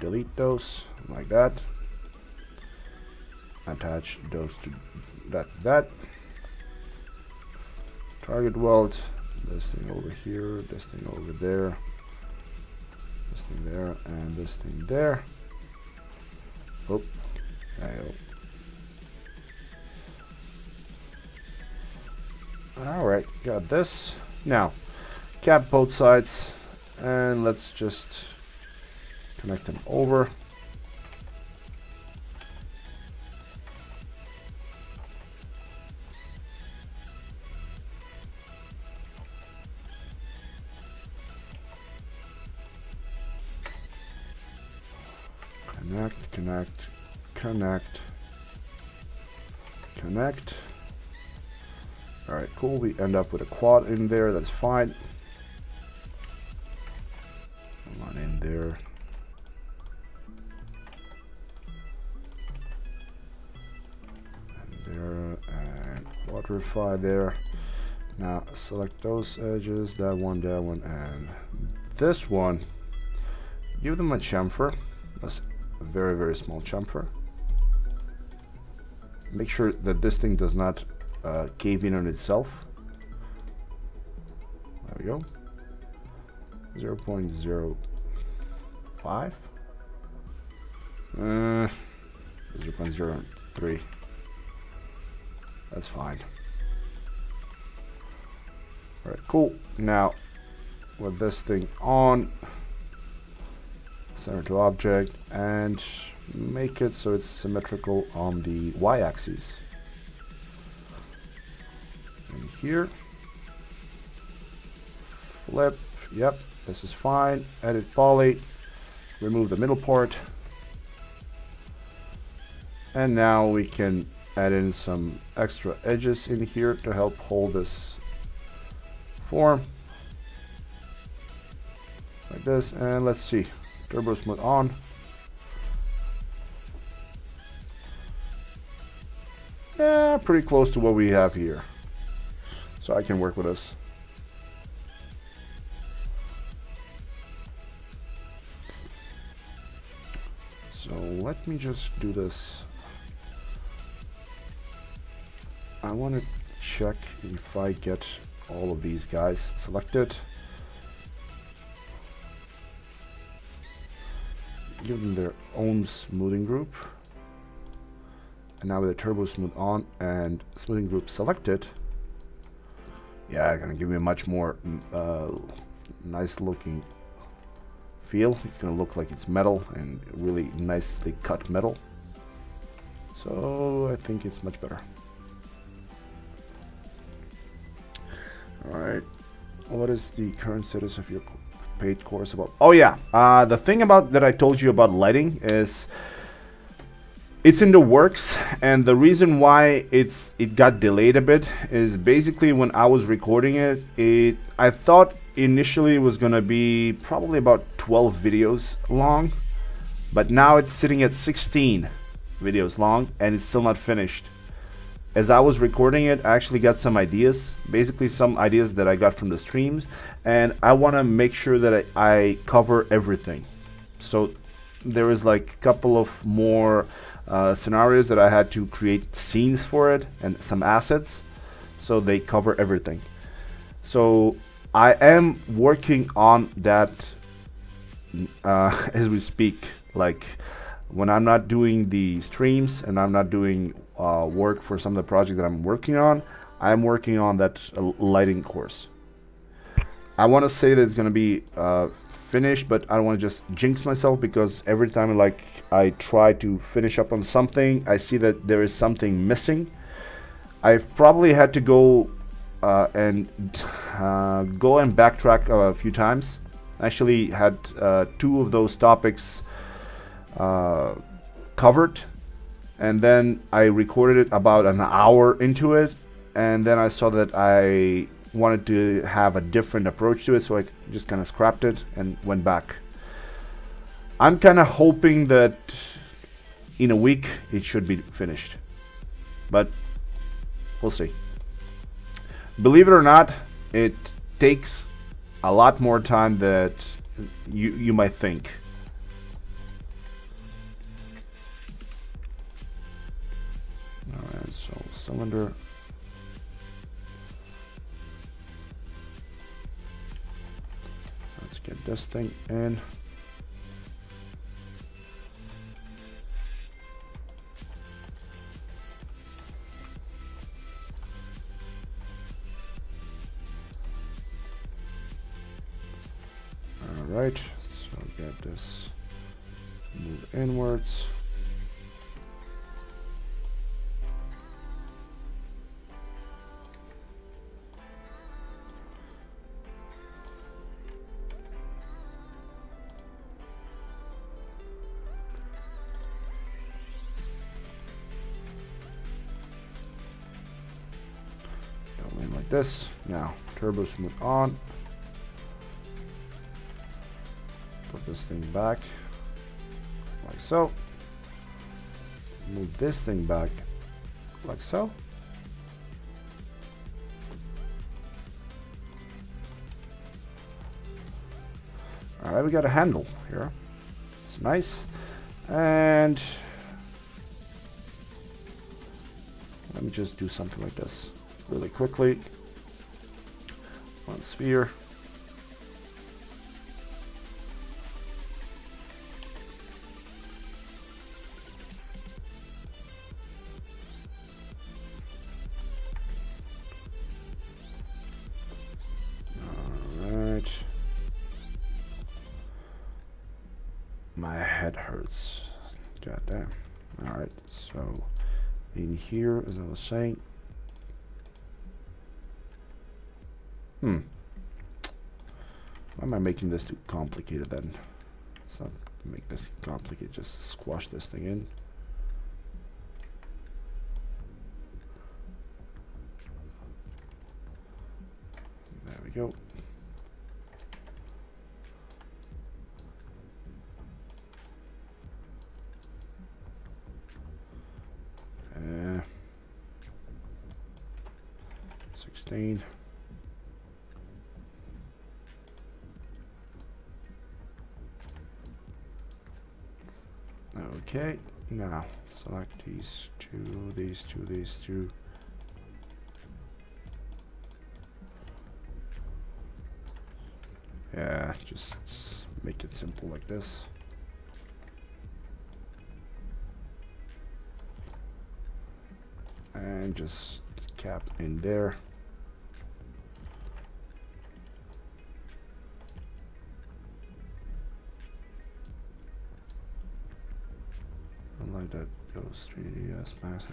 Delete those, like that. Attach those to that, that. Target weld, this thing over here, this thing over there, this thing there, and this thing there. Oh, Alright, got this. Now, cap both sides, and let's just connect them over. End up with a quad in there. That's fine. One in there. And there and quadrify there. Now select those edges, that one, that one, and this one. Give them a chamfer. That's a very, very small chamfer. Make sure that this thing does not uh, cave in on itself. There we go. 0 0.05. Uh, 0 0.03. That's fine. Alright, cool. Now, with this thing on, center to object, and make it so it's symmetrical on the y-axis. And here, flip, yep, this is fine. Edit poly, remove the middle port. And now we can add in some extra edges in here to help hold this form. Like this, and let's see. Turbo smooth on. Yeah, pretty close to what we have here. So I can work with this. So let me just do this. I want to check if I get all of these guys selected. Give them their own smoothing group. And now with the turbo smooth on and smoothing group selected, yeah, gonna give me a much more mm, uh, nice looking feel. It's gonna look like it's metal and really nicely cut metal. So I think it's much better. Alright. What is the current status of your paid course about? Oh yeah, uh, the thing about that I told you about lighting is it's in the works and the reason why it's it got delayed a bit is basically when I was recording it it I thought initially it was gonna be probably about 12 videos long but now it's sitting at 16 videos long and it's still not finished as I was recording it I actually got some ideas basically some ideas that I got from the streams and I want to make sure that I, I cover everything so there is like a couple of more uh, scenarios that I had to create scenes for it and some assets so they cover everything. So I am working on that uh, as we speak. Like when I'm not doing the streams and I'm not doing uh, work for some of the projects that I'm working on, I'm working on that uh, lighting course. I want to say that it's going to be uh, finished, but I don't want to just jinx myself because every time like I try to finish up on something, I see that there is something missing. I've probably had to go uh, and uh, go and backtrack a few times. Actually had uh, two of those topics uh, covered and then I recorded it about an hour into it and then I saw that I wanted to have a different approach to it, so I just kind of scrapped it and went back. I'm kind of hoping that in a week it should be finished, but we'll see. Believe it or not, it takes a lot more time that you you might think. All right, so cylinder Let's Get this thing in. Alright, so get this move inwards. Like this. Now, turbo smooth on. This thing back, like so. Move this thing back, like so. Alright, we got a handle here. It's nice. And let me just do something like this really quickly one sphere. Here, as I was saying, Hmm. Why am I making this too complicated then? Let's not make this complicated, just squash this thing in. There we go. these two, these two, these two. Yeah, just make it simple like this. And just cap in there. like that goes 3ds max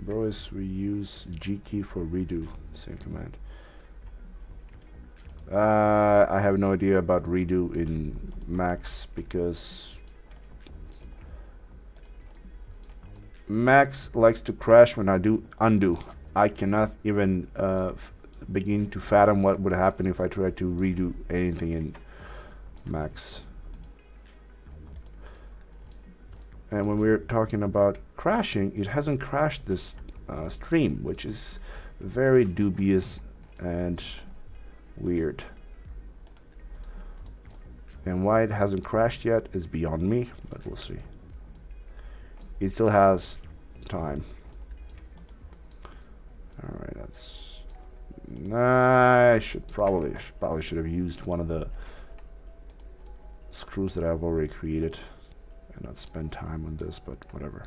bro is we use g key for redo. Same command. Uh, I have no idea about redo in max because max likes to crash when I do undo. I cannot even uh, begin to fathom what would happen if I tried to redo anything in max and when we're talking about crashing it hasn't crashed this uh, stream which is very dubious and weird. And why it hasn't crashed yet is beyond me but we'll see. It still has time. Alright that's I should probably probably should have used one of the screws that I've already created not spend time on this, but whatever.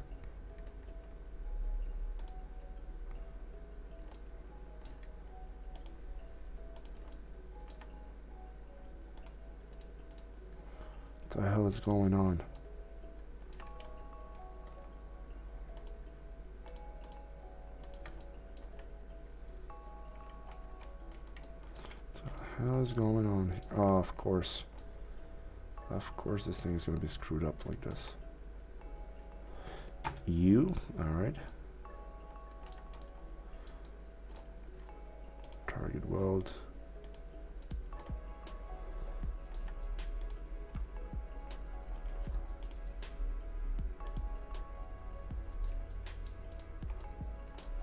What the hell is going on? What the hell is going on? Oh, of course. Of course this thing is going to be screwed up like this. U, alright. Target weld.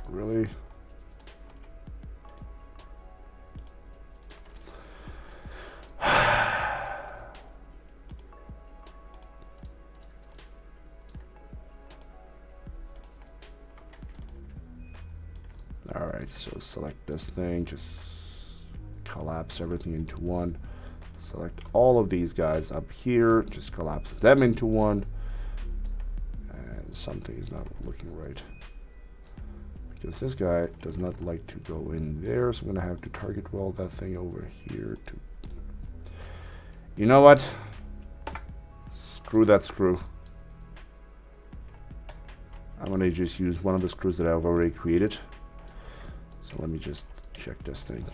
Really? So select this thing just collapse everything into one. Select all of these guys up here just collapse them into one. And something is not looking right. Because this guy does not like to go in there so I'm gonna have to target weld that thing over here to you know what? Screw that screw. I'm gonna just use one of the screws that I've already created so let me just check this thing.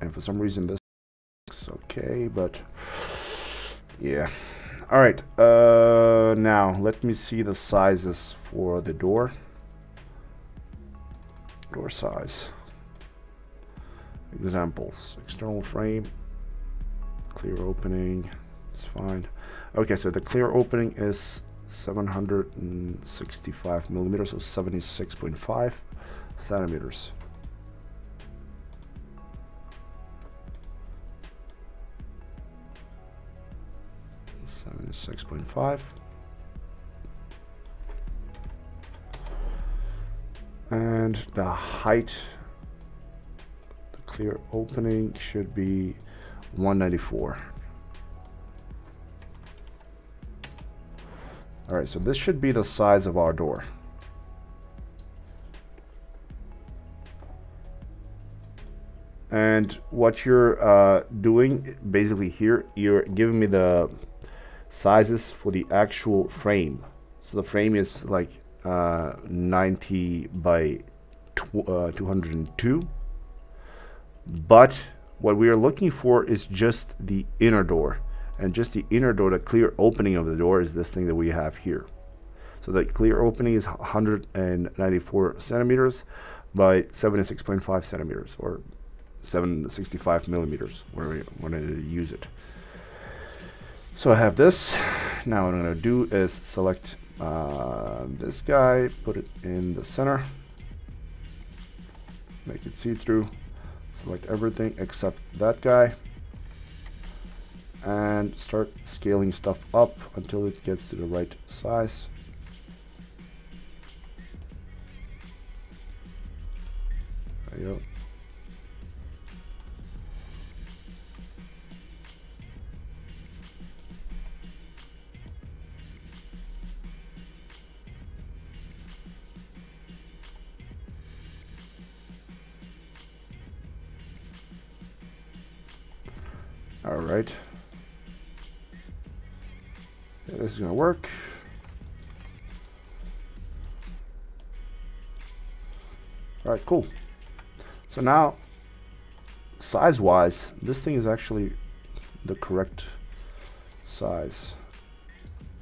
And for some reason this looks okay, but yeah. All right, uh, now let me see the sizes for the door. Door size. Examples, external frame, clear opening, it's fine. Okay, so the clear opening is 765 millimeters, so 76.5 centimeters. Seventy-six point five. And the height, the clear opening should be 194. Alright, so this should be the size of our door. And what you're uh, doing basically here, you're giving me the sizes for the actual frame. So the frame is like uh, 90 by uh, 202. But what we are looking for is just the inner door and just the inner door, the clear opening of the door is this thing that we have here. So the clear opening is 194 centimeters by 76.5 centimeters or 765 millimeters where we want to use it. So I have this. Now what I'm going to do is select uh, this guy, put it in the center, make it see-through, select everything except that guy and start scaling stuff up until it gets to the right size. Go. All right. This is gonna work. All right, cool. So now, size-wise, this thing is actually the correct size.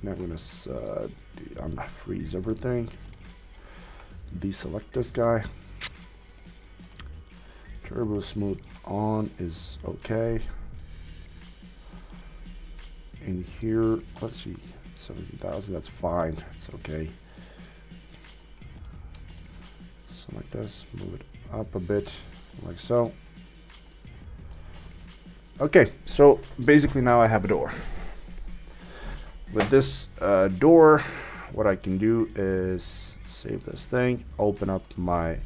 Now I'm gonna uh, unfreeze everything. Deselect this guy. Turbo smooth on is okay. In here, let's see, 17,000, that's fine, it's okay. So like this, move it up a bit, like so. Okay, so basically now I have a door. With this uh, door, what I can do is save this thing, open up my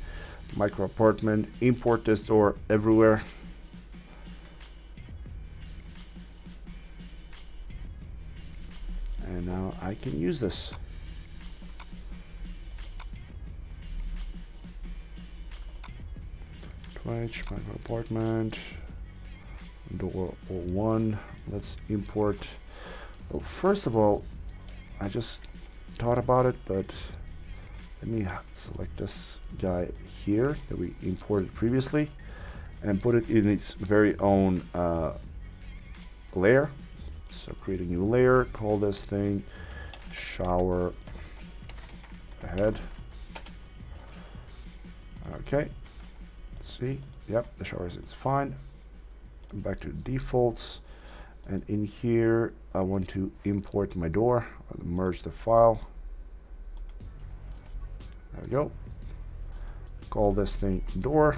micro apartment, import this door everywhere. And now I can use this. Twitch, micro apartment, door 01. Let's import. Well, first of all, I just thought about it, but let me select this guy here that we imported previously and put it in its very own uh, layer. So create a new layer, call this thing shower head. Okay, Let's see, yep, the shower is fine. Back to defaults, and in here I want to import my door, merge the file. There we go. Call this thing door.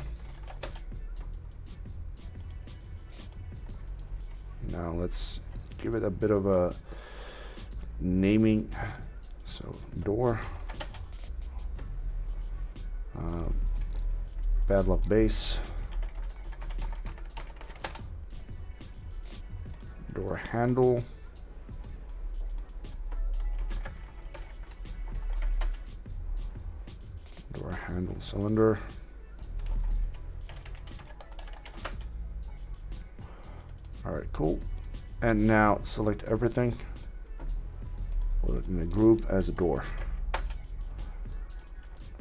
Now let's give it a bit of a naming. So door. Uh, luck base. Door handle. Door handle cylinder. All right, cool. And now select everything. Put it in a group as a door.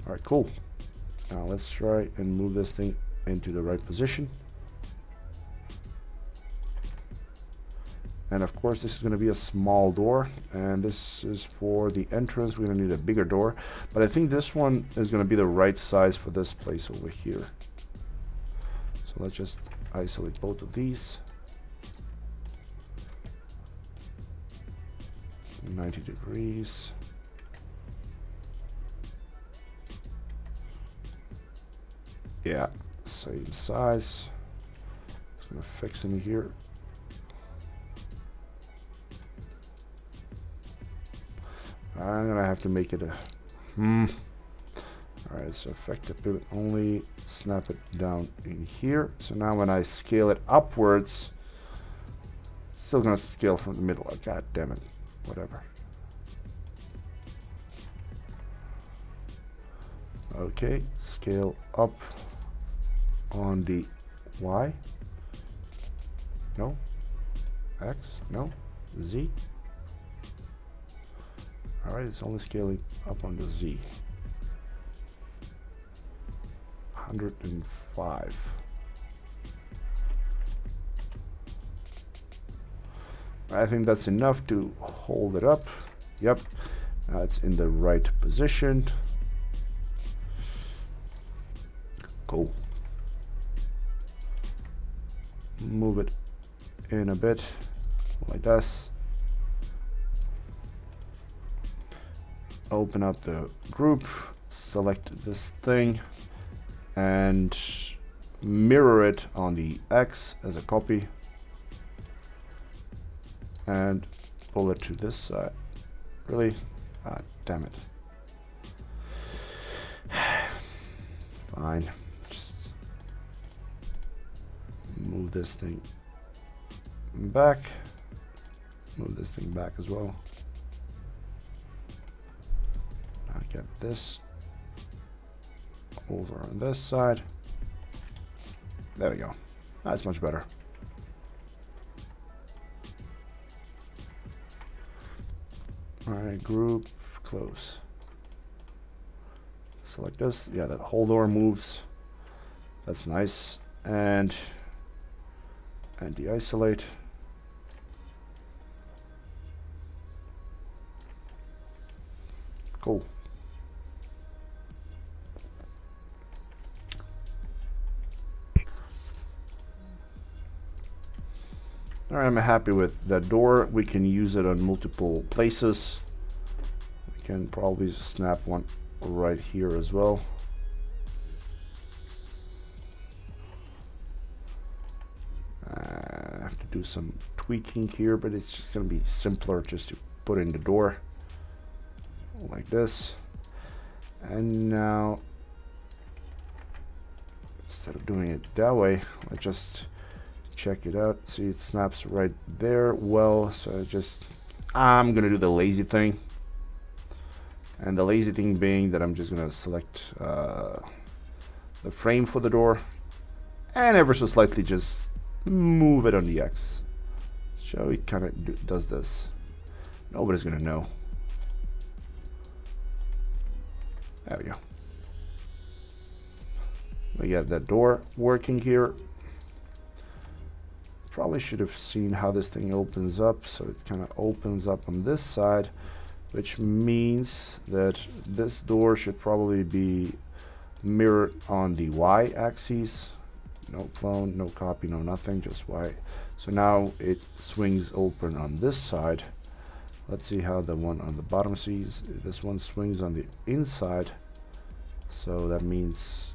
All right, cool. Now let's try and move this thing into the right position. And of course this is going to be a small door and this is for the entrance. We're going to need a bigger door. But I think this one is going to be the right size for this place over here. So let's just isolate both of these. 90 degrees. Yeah, same size. It's gonna fix in here. I'm gonna have to make it a hmm. Alright, so effective pivot only, snap it down in here. So now when I scale it upwards, still gonna scale from the middle. Oh, God damn it. Whatever. Okay, scale up on the Y. No. X. No. Z. Alright, it's only scaling up on the Z. 105. I think that's enough to hold it up. Yep, that's in the right position. Cool. move it in a bit like this open up the group select this thing and mirror it on the X as a copy and pull it to this side. Really? Ah damn it. Fine. Just move this thing back. Move this thing back as well. I get this over on this side. There we go. That's much better Alright, group, close. Select this. Yeah, that whole door moves. That's nice. And and de-isolate. Cool. I'm happy with that door. We can use it on multiple places. We can probably snap one right here as well. Uh, I have to do some tweaking here, but it's just going to be simpler just to put in the door like this. And now, instead of doing it that way, let's just check it out. See, it snaps right there. Well, so I just, I'm to do the lazy thing. And the lazy thing being that I'm just to select uh, the frame for the door and ever so slightly just move it on the X. So it kind of does this. Nobody's to know. There we go. We got that door working here. Probably should have seen how this thing opens up. So it kind of opens up on this side, which means that this door should probably be mirrored on the Y axis. No clone, no copy, no nothing, just Y. So now it swings open on this side. Let's see how the one on the bottom sees. This one swings on the inside. So that means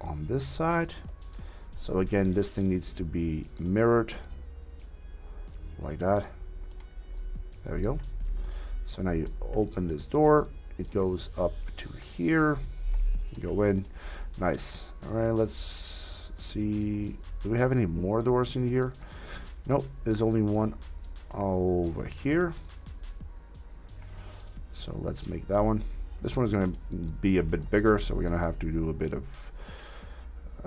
on this side. So again, this thing needs to be mirrored like that. There we go. So now you open this door. It goes up to here. You go in. Nice. All right, let's see. Do we have any more doors in here? Nope, there's only one over here. So let's make that one. This one is going to be a bit bigger, so we're going to have to do a bit of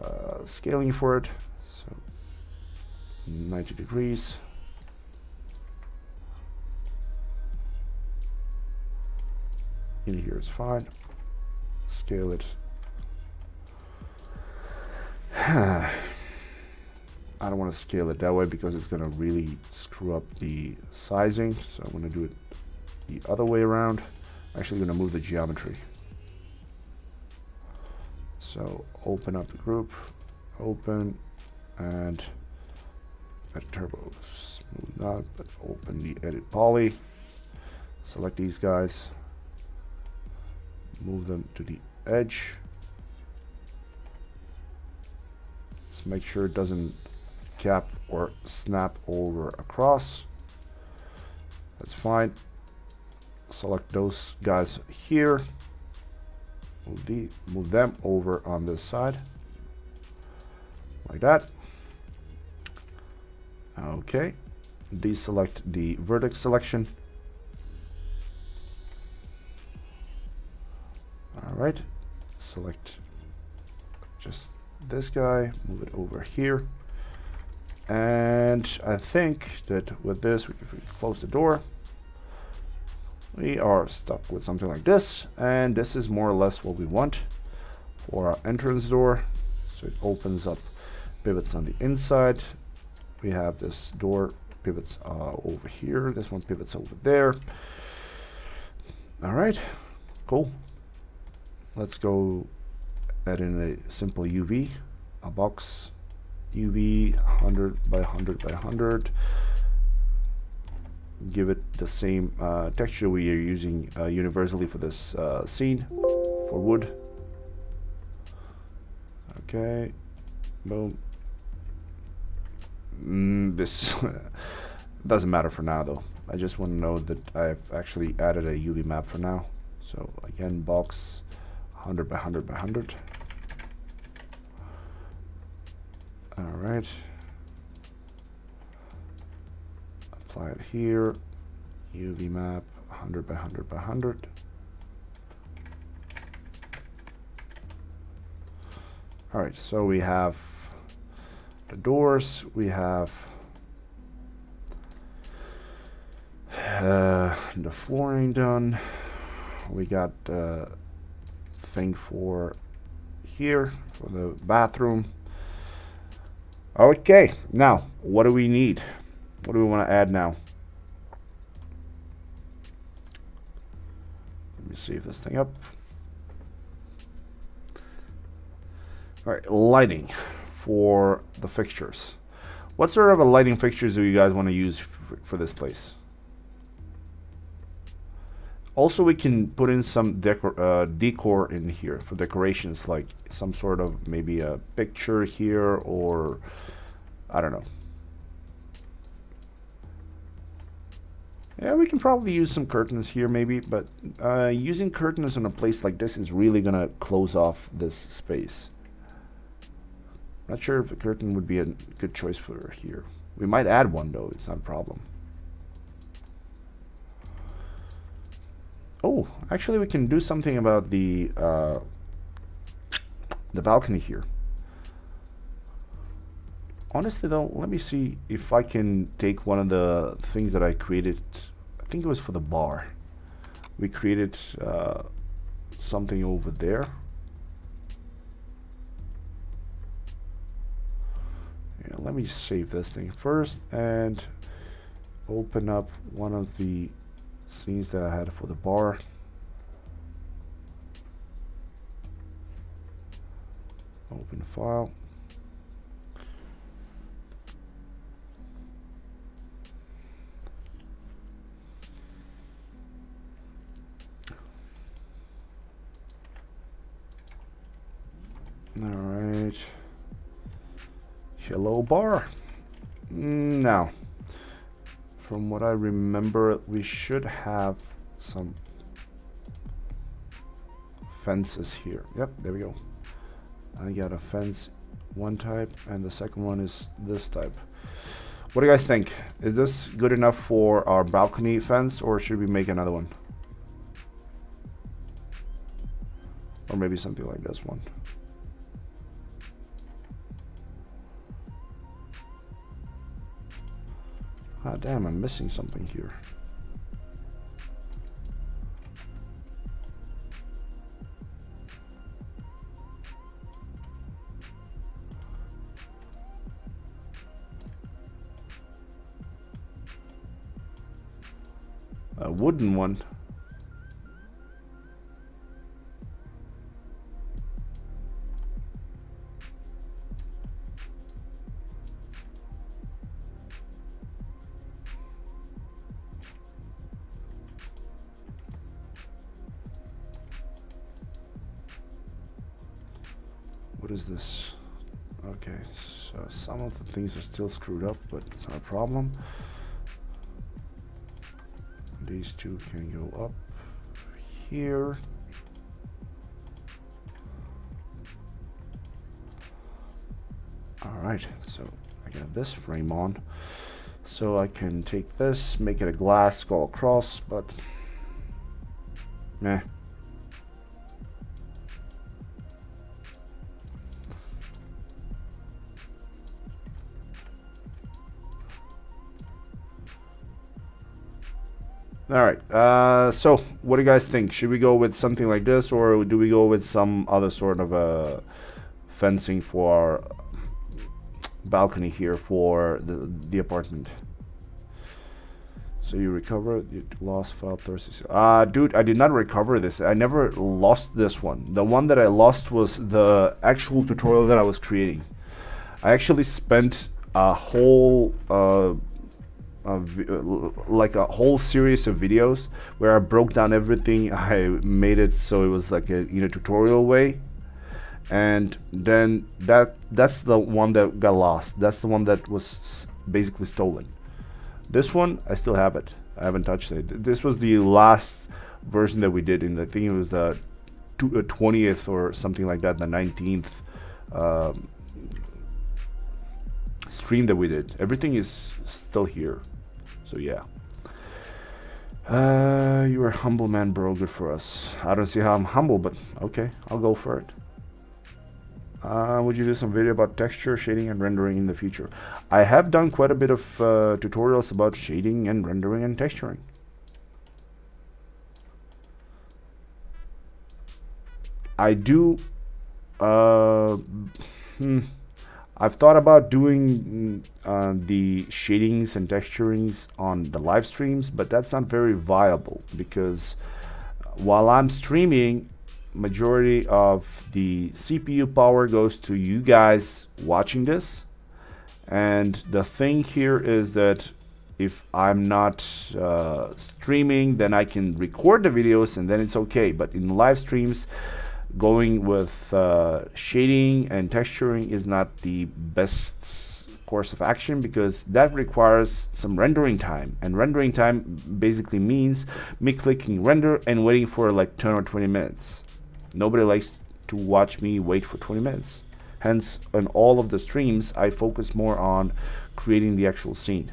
uh, scaling for it. So 90 degrees. In here is fine. Scale it. I don't want to scale it that way because it's going to really screw up the sizing. So I'm going to do it the other way around. I'm actually going to move the geometry. So open up the group, open, and edit turbo, smooth not, but open the edit poly. Select these guys, move them to the edge. Let's make sure it doesn't cap or snap over across. That's fine. Select those guys here. Move, the, move them over on this side. Like that. Okay. Deselect the vertex selection. Alright. Select just this guy. Move it over here. And I think that with this, we can close the door we are stuck with something like this and this is more or less what we want for our entrance door. So it opens up pivots on the inside. We have this door pivots uh, over here. This one pivots over there. All right cool. Let's go add in a simple UV a box UV 100 by 100 by 100 give it the same uh, texture we are using uh, universally for this uh, scene for wood. Okay boom. Mm, this doesn't matter for now though. I just want to know that I've actually added a UV map for now. So again box 100 by 100 by 100 all right apply it here UV map 100 by 100 by 100 all right so we have the doors we have uh, the flooring done. We got uh, thing for here for the bathroom. Okay, now what do we need? What do we want to add now? Let me save this thing up. All right, lighting for the fixtures. What sort of a lighting fixtures do you guys want to use for this place? Also, we can put in some decor, uh, decor in here for decorations, like some sort of maybe a picture here or I don't know. Yeah, we can probably use some curtains here maybe, but uh, using curtains in a place like this is really going to close off this space. Not sure if a curtain would be a good choice for here. We might add one though, it's not a problem. Oh, actually we can do something about the uh, the balcony here. Honestly though, let me see if I can take one of the things that I created. I think it was for the bar. We created uh, something over there. Yeah, let me save this thing first and open up one of the scenes that I had for the bar. Open file. All right. Hello bar. Now, from what I remember, we should have some fences here. Yep, there we go. I got a fence one type and the second one is this type. What do you guys think? Is this good enough for our balcony fence or should we make another one? Or maybe something like this one. Ah, damn, I'm missing something here. A wooden one. What is this? Okay, so some of the things are still screwed up, but it's not a problem. These two can go up here. Alright, so I got this frame on. So I can take this, make it a glass, go across, but meh. All right. Uh, so, what do you guys think? Should we go with something like this, or do we go with some other sort of uh, fencing for our balcony here for the the apartment? So you recover you lost file thirsty. Uh dude, I did not recover this. I never lost this one. The one that I lost was the actual tutorial that I was creating. I actually spent a whole uh, uh, like a whole series of videos where I broke down everything. I made it so it was like a in a tutorial way, and then that that's the one that got lost. That's the one that was basically stolen. This one I still have it. I haven't touched it. This was the last version that we did, and I think it was the 20th uh, or something like that, the 19th. Um, stream that we did. Everything is still here. So yeah. Uh, you're humble man, bro. Good for us. I don't see how I'm humble, but okay, I'll go for it. Uh, would you do some video about texture, shading, and rendering in the future? I have done quite a bit of uh, tutorials about shading and rendering and texturing. I do... Uh, hmm. I've thought about doing uh, the shadings and texturings on the live streams, but that's not very viable because while I'm streaming, majority of the CPU power goes to you guys watching this. And the thing here is that if I'm not uh, streaming, then I can record the videos and then it's okay. But in live streams, going with uh, shading and texturing is not the best course of action because that requires some rendering time. And rendering time basically means me clicking render and waiting for like 10 or 20 minutes. Nobody likes to watch me wait for 20 minutes. Hence on all of the streams I focus more on creating the actual scene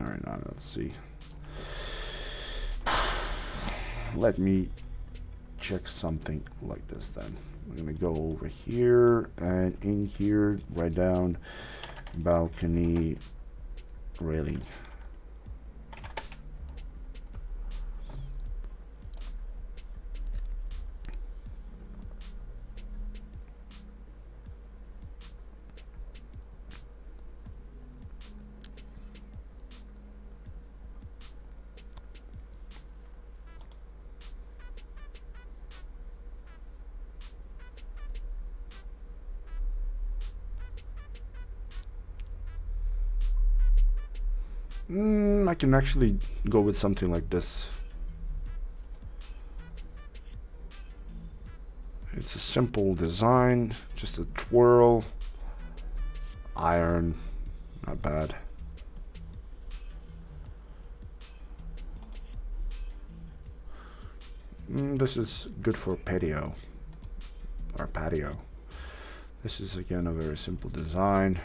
All right, now let's see. Let me check something like this then. I'm gonna go over here and in here, write down balcony railing. Can actually go with something like this. It's a simple design, just a twirl, iron, not bad. Mm, this is good for patio, or patio. This is again a very simple design.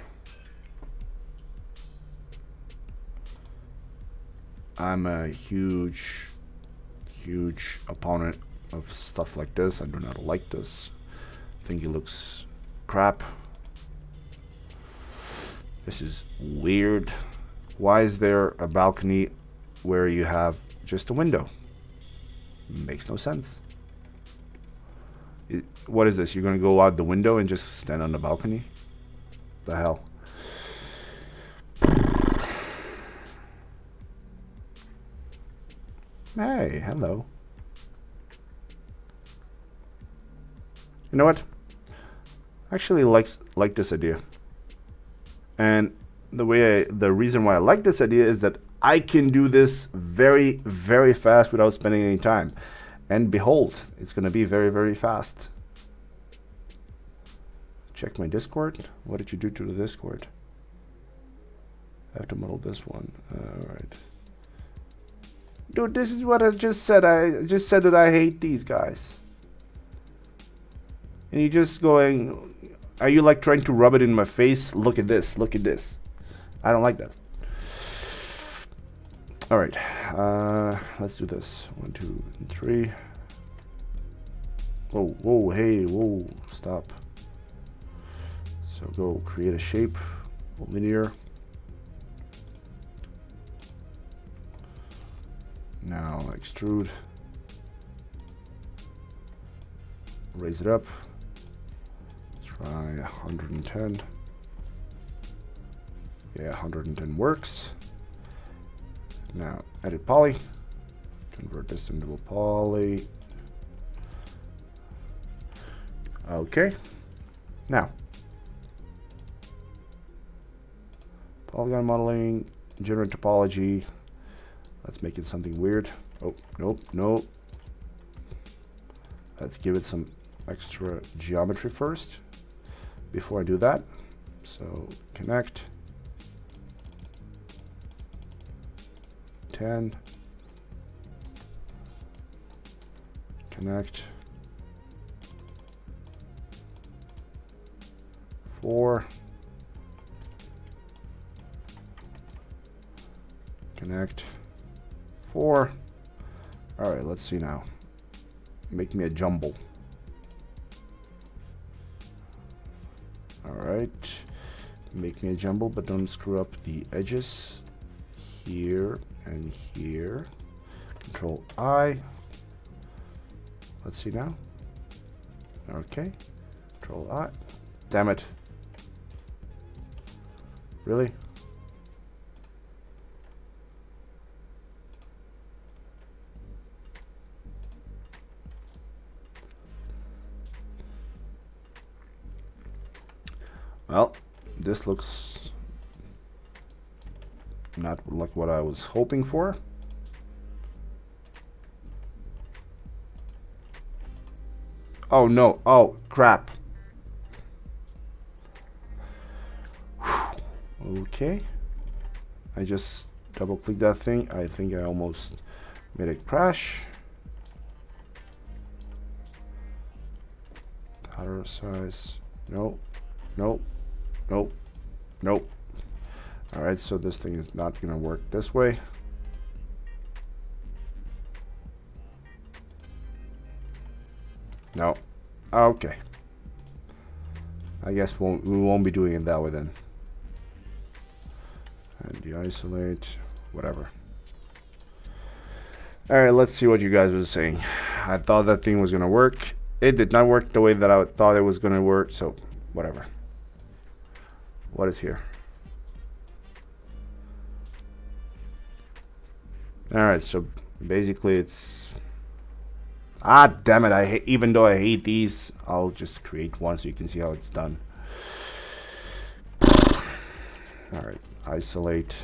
I'm a huge, huge opponent of stuff like this. I do not like this. I think it looks crap. This is weird. Why is there a balcony where you have just a window? Makes no sense. It, what is this? You're going to go out the window and just stand on the balcony? The hell? Hey, hello. You know what? I actually like like this idea. And the way I, the reason why I like this idea is that I can do this very very fast without spending any time. And behold, it's going to be very very fast. Check my Discord. What did you do to the Discord? I have to model this one. All right. Dude, this is what I just said. I just said that I hate these guys. And you're just going, are you like trying to rub it in my face? Look at this, look at this. I don't like that. All right, uh, let's do this. One, two, three. Whoa, whoa, hey, whoa, stop. So go create a shape, linear. Now extrude. Raise it up. Try 110. Yeah, 110 works. Now edit poly. Convert this into a poly. Okay. Now, polygon modeling, generate topology, Let's make it something weird. Oh, nope, nope. Let's give it some extra geometry first before I do that. So connect. 10. Connect. 4. Connect four. All right, let's see now. Make me a jumble. All right, make me a jumble, but don't screw up the edges here and here. Control I. Let's see now. Okay. Control I. Damn it. Really? Well, this looks not like what I was hoping for. Oh no, oh crap. Okay. I just double click that thing. I think I almost made it crash. Outer size. No, no. Nope. Nope. Nope. Alright, so this thing is not going to work this way. No. Okay. I guess won't, we won't be doing it that way then. And de-isolate, whatever. Alright, let's see what you guys were saying. I thought that thing was going to work. It did not work the way that I thought it was going to work, so whatever. What is here? Alright, so basically it's... Ah, damn it, I even though I hate these, I'll just create one so you can see how it's done. Alright, isolate.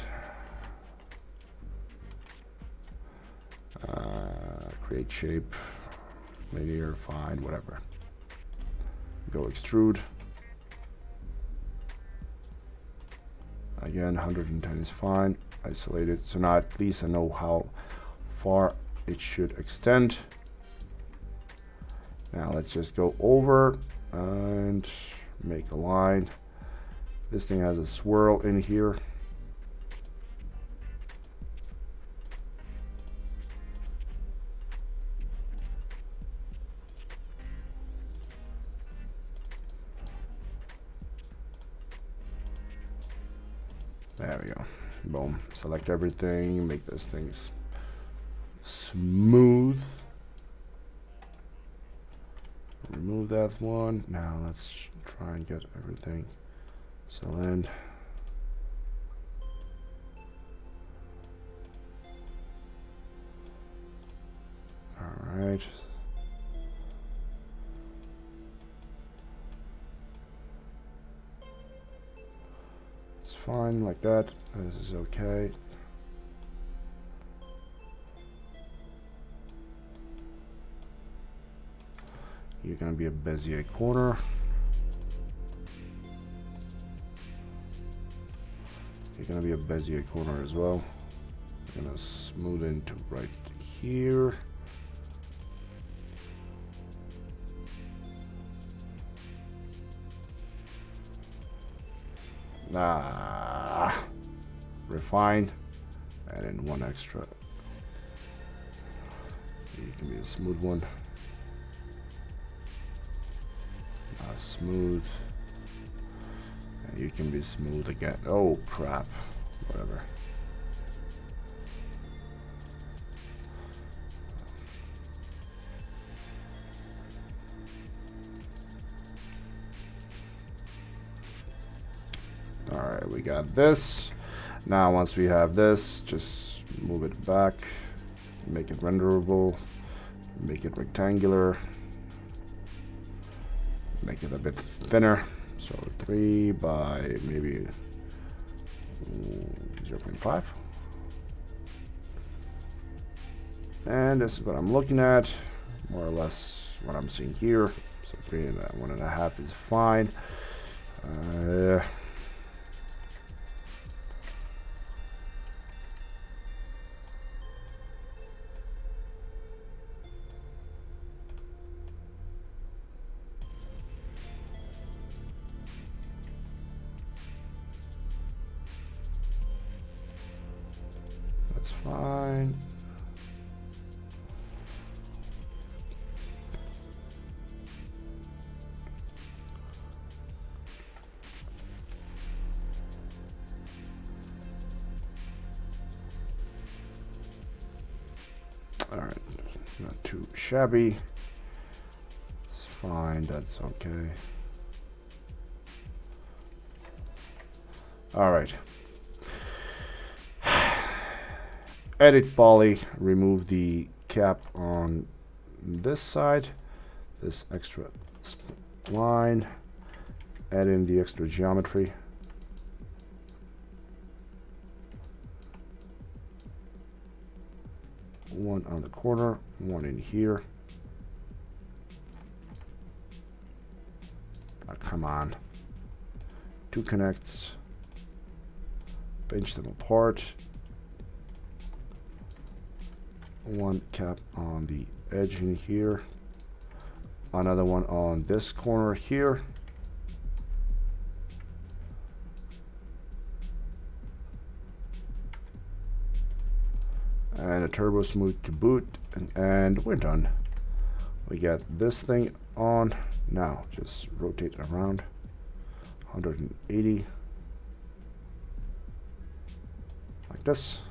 Uh, create shape, linear, fine, whatever. Go extrude. Again, 110 is fine. isolated. So now at least I know how far it should extend. Now let's just go over and make a line. This thing has a swirl in here. There we go. Boom. Select everything. Make those things smooth. Remove that one. Now let's try and get everything in. Alright. Fine like that. This is okay. You're to be a Bezier corner. You're to be a Bezier corner as well. I'm to smooth into right here. Ah, refined, and then one extra. You can be a smooth one. Not smooth. And you can be smooth again. Oh crap. Whatever. This. Now once we have this, just move it back, make it renderable, make it rectangular, make it a bit thinner. So 3 by maybe 0 0.5. And this is what I'm looking at, more or less what I'm seeing here. So three and one and a half is fine. Uh, shabby. It's fine, that's okay. All right. Edit poly, remove the cap on this side, this extra line, add in the extra geometry. One on the corner, one in here. Oh, come on. Two connects. Pinch them apart. One cap on the edge in here. Another one on this corner here. And a turbo smooth to boot and, and, we're done. We got this thing on. Now just rotate around. 180 like this.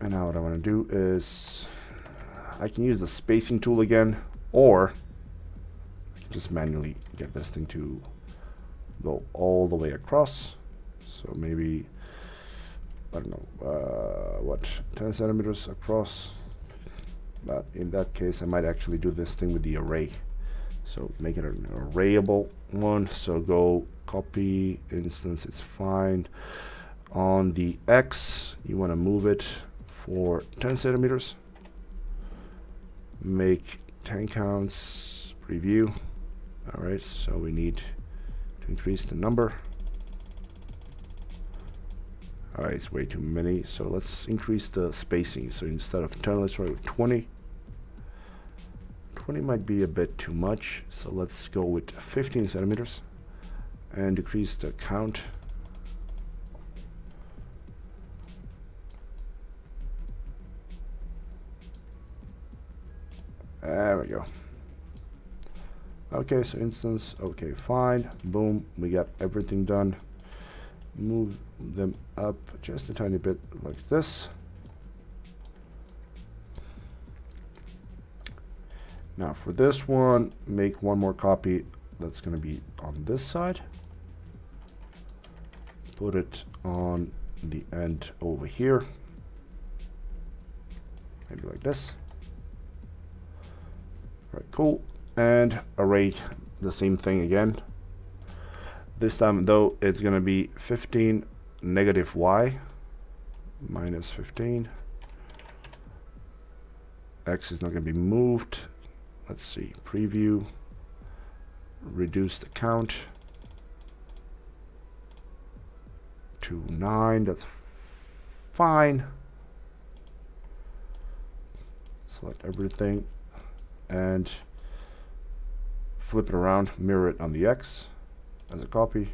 And now what I want to do is I can use the spacing tool again or just manually get this thing to go all the way across. So maybe I don't know, uh, what, 10 centimeters across. But in that case, I might actually do this thing with the array. So make it an arrayable one. So go copy instance, it's fine. On the X, you want to move it for 10 centimeters. Make 10 counts preview. All right, so we need to increase the number. Alright, it's way too many. So let's increase the spacing. So instead of 10, let's try with 20. 20 might be a bit too much. So let's go with 15 centimeters and decrease the count. There we go. Okay, so instance, okay, fine. Boom, we got everything done move them up just a tiny bit like this. Now for this one, make one more copy that's going to be on this side. Put it on the end over here. Maybe like this. Right, cool. And array the same thing again. This time though it's gonna be 15 negative y minus 15 x is not gonna be moved. Let's see preview. Reduce the count to 9 that's fine. Select everything and flip it around mirror it on the X as a copy.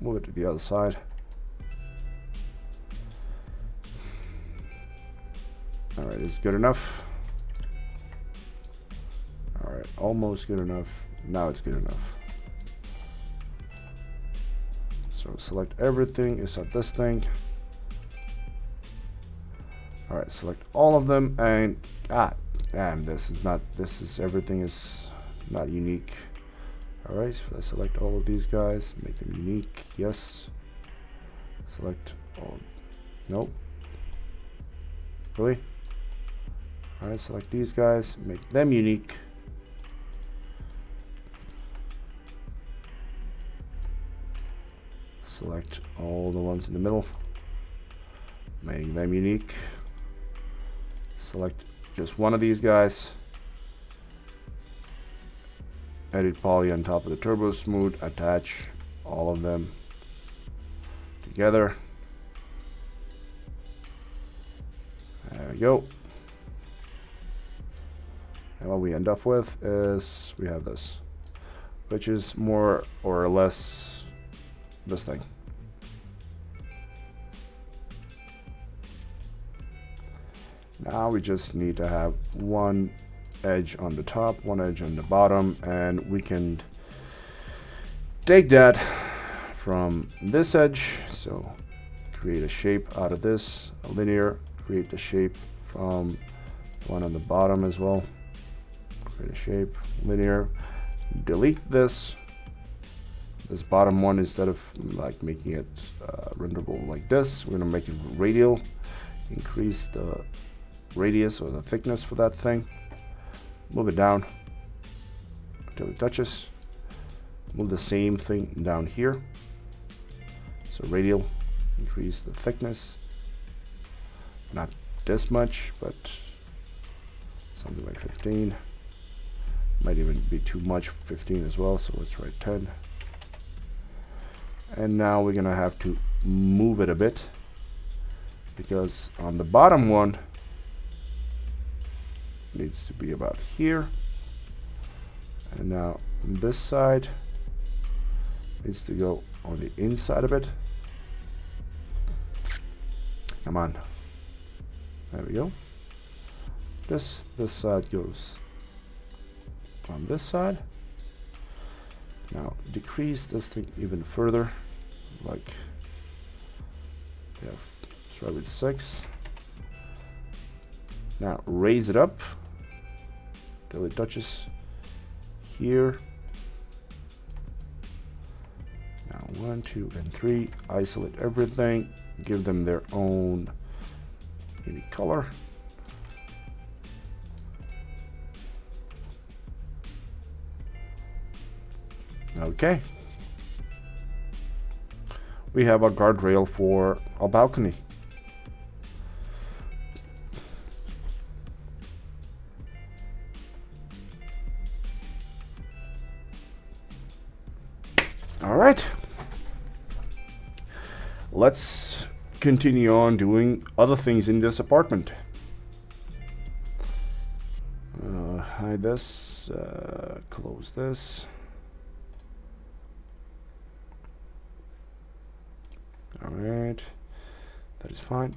Move it to the other side. Alright, it's good enough. Alright, almost good enough. Now it's good enough. So select everything except this thing. Alright, select all of them and ah damn this is not this is everything is not unique. Alright, so let's select all of these guys, make them unique, yes. Select all, nope. Really? Alright, select these guys, make them unique. Select all the ones in the middle, make them unique. Select just one of these guys, edit poly on top of the turbo smooth attach all of them together. There we go. And what we end up with is we have this which is more or less this thing. Now we just need to have one edge on the top, one edge on the bottom, and we can take that from this edge, so create a shape out of this, linear, create the shape from one on the bottom as well. Create a shape, linear, delete this, this bottom one instead of like making it uh, renderable like this, we're gonna make it radial, increase the radius or the thickness for that thing, move it down until it touches, move the same thing down here, so radial, increase the thickness, not this much, but something like 15. Might even be too much, 15 as well, so let's try 10. And now we're gonna have to move it a bit because on the bottom one needs to be about here. And now this side needs to go on the inside of it. Come on. There we go. This this side goes on this side. Now decrease this thing even further, like yeah, try with six. Now raise it up till touches here. Now one, two, and three. Isolate everything. Give them their own unique color. Okay. We have a guardrail for a balcony. All right. Let's continue on doing other things in this apartment. Uh, hide this, uh, close this. All right, that is fine.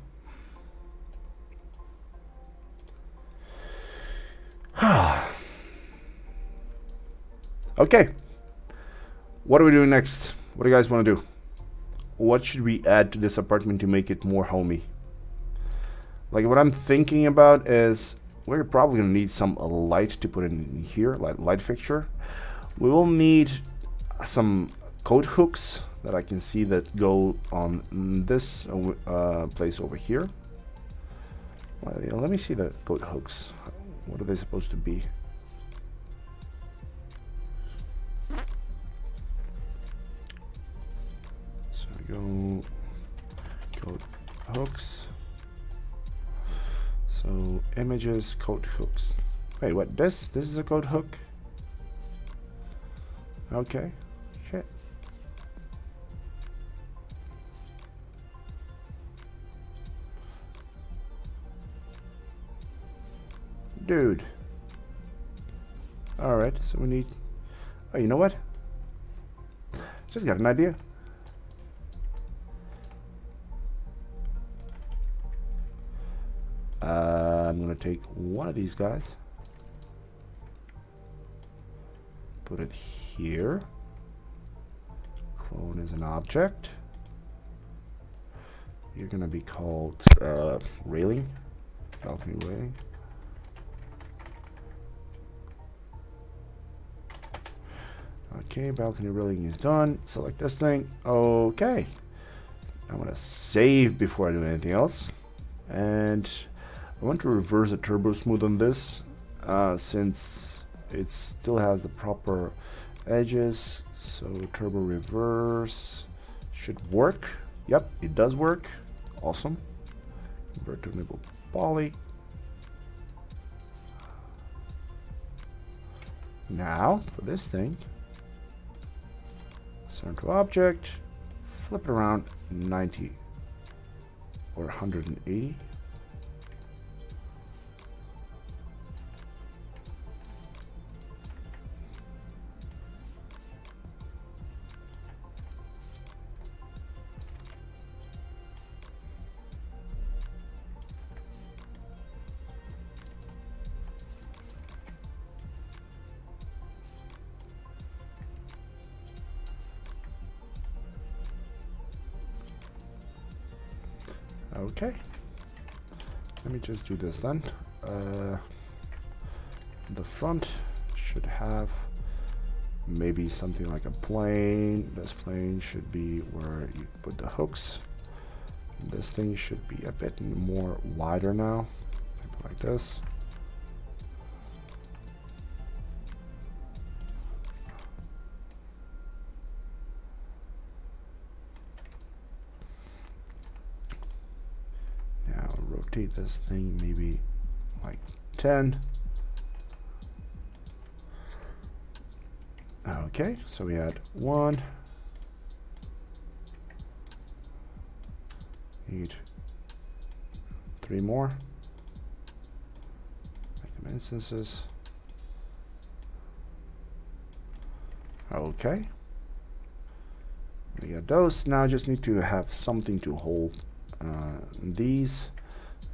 okay, what are we doing next? What do you guys want to do? What should we add to this apartment to make it more homey? Like what I'm thinking about is we're probably gonna need some light to put in here, like light fixture. We will need some coat hooks that I can see that go on this uh, place over here. Let me see the coat hooks. What are they supposed to be? Go coat hooks. So images, code hooks. Wait, what? This? This is a code hook? Okay. Shit. Dude. Alright, so we need... Oh, you know what? Just got an idea. Uh, I'm going to take one of these guys. Put it here. Clone is an object. You're going to be called uh, railing. Balcony railing. Okay, balcony railing is done. Select this thing. Okay. I'm going to save before I do anything else. And I want to reverse the turbo smooth on this uh, since it still has the proper edges. So turbo reverse should work. Yep, it does work. Awesome. Convert to editable poly. Now, for this thing, center object, flip it around 90 or 180. Okay. Let me just do this then. Uh, the front should have maybe something like a plane. This plane should be where you put the hooks. This thing should be a bit more wider now, like this. Rotate this thing maybe like 10. Okay, so we had one. Need three more. Make them instances. Okay. We got those. Now I just need to have something to hold uh, these.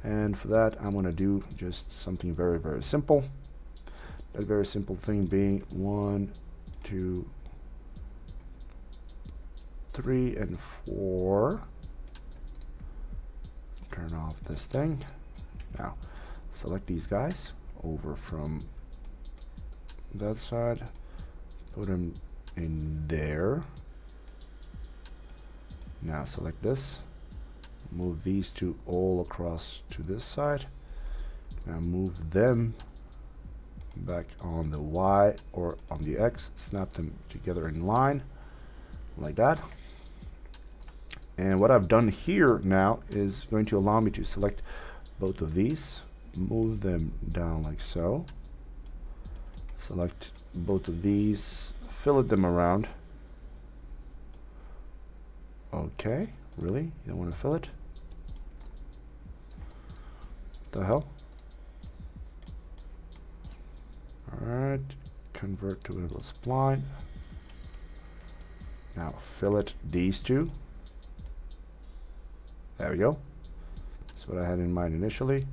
And for that, I'm going to do just something very, very simple. That very simple thing being one, two, three, and four. Turn off this thing. Now, select these guys over from that side. Put them in there. Now select this. Move these two all across to this side. and move them back on the Y or on the X, snap them together in line like that. And what I've done here now is going to allow me to select both of these, move them down like so, select both of these, fillet them around. Okay, really? You don't want to fill it? The hell? Alright, convert to a little spline. Now fillet these two. There we go. That's what I had in mind initially.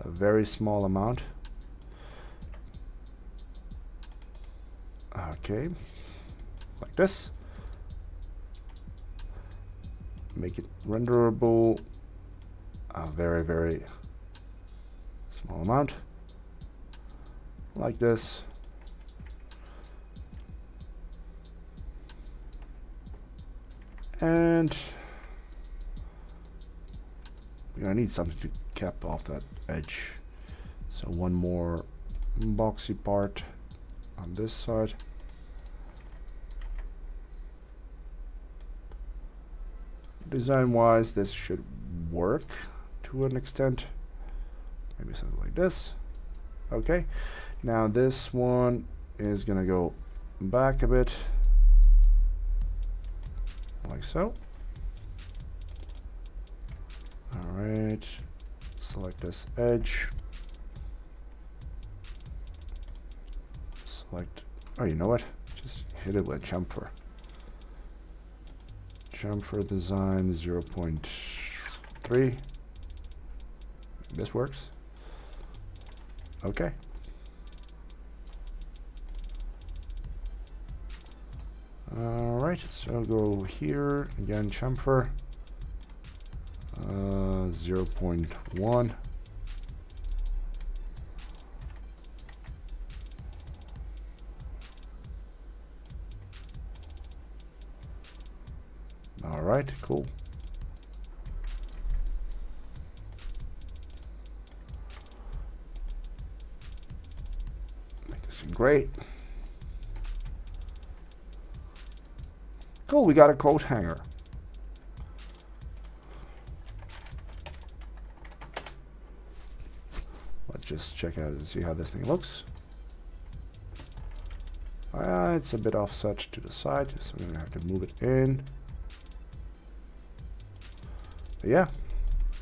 A very small amount. Okay, like this. Make it renderable. A very, very small amount like this. And I need something to cap off that edge. So one more boxy part on this side. Design wise, this should work to an extent. Maybe something like this. Okay. Now this one is to go back a bit, like so. Alright, select this edge. Select, oh you know what, just hit it with chamfer. Chamfer design 0 0.3. This works. Okay. Alright, so I'll go here, again chamfer, uh, 0 0.1. Alright, cool. Great. Cool, we got a coat hanger. Let's just check out and see how this thing looks. Uh, it's a bit offset to the side, so we're gonna have to move it in. But yeah,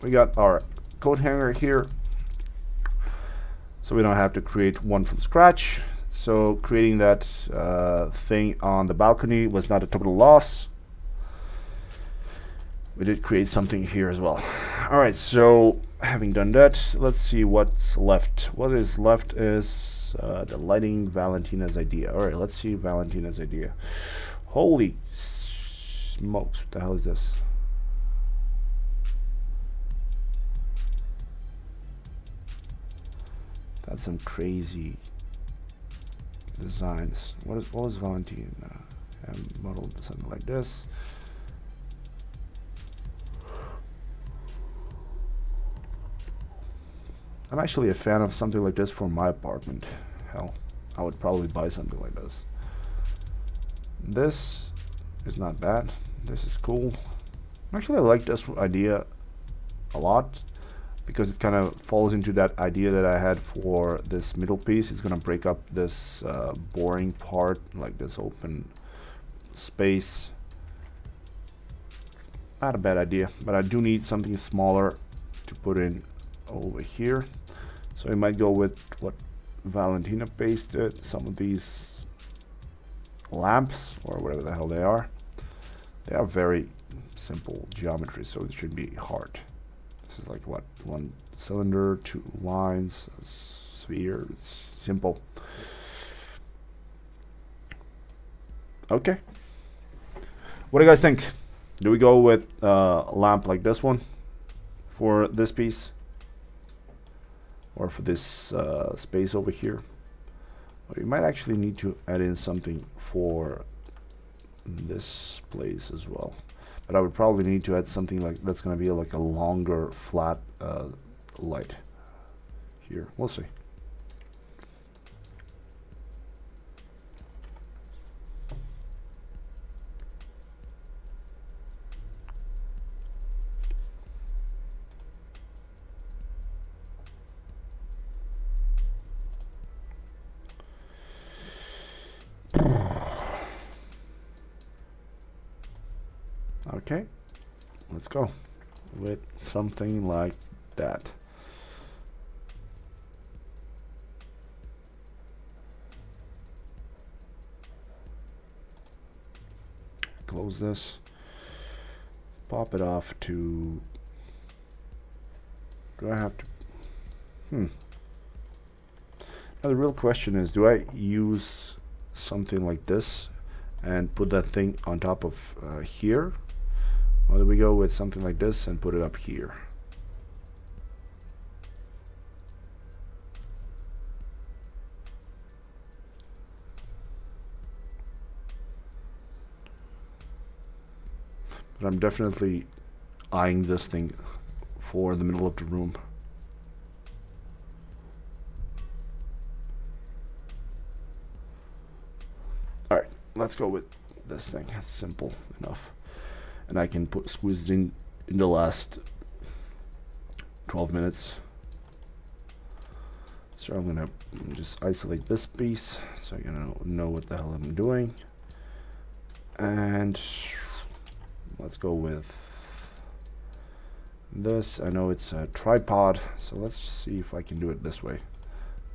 we got our coat hanger here. So we don't have to create one from scratch. So creating that uh, thing on the balcony was not a total loss. We did create something here as well. All right, so having done that, let's see what's left. What is left is uh, the lighting Valentina's idea. All right, let's see Valentina's idea. Holy smokes, what the hell is this? That's some crazy designs. What is what was Valentine? Uh, modeled something like this. I'm actually a fan of something like this for my apartment. Hell, I would probably buy something like this. This is not bad. This is cool. Actually, I like this idea a lot because it kind of falls into that idea that I had for this middle piece. It's going to break up this uh, boring part, like this open space. Not a bad idea, but I do need something smaller to put in over here. So we might go with what Valentina pasted, some of these lamps, or whatever the hell they are. They are very simple geometry, so it should be hard. This is like what, one cylinder, two lines, sphere, it's simple. Okay. What do you guys think? Do we go with uh, a lamp like this one for this piece? or for this uh, space over here. But you might actually need to add in something for this place as well. But I would probably need to add something like that's going to be like a longer flat uh, light here. We'll see. Okay, let's go with something like that. Close this, pop it off to, do I have to, hmm. Now the real question is, do I use something like this and put that thing on top of uh, here or do we go with something like this and put it up here? But I'm definitely eyeing this thing for the middle of the room. Alright, let's go with this thing. It's simple enough and I can put squeeze it in in the last 12 minutes. So I'm gonna just isolate this piece so I can know what the hell I'm doing. And let's go with this. I know it's a tripod so let's see if I can do it this way.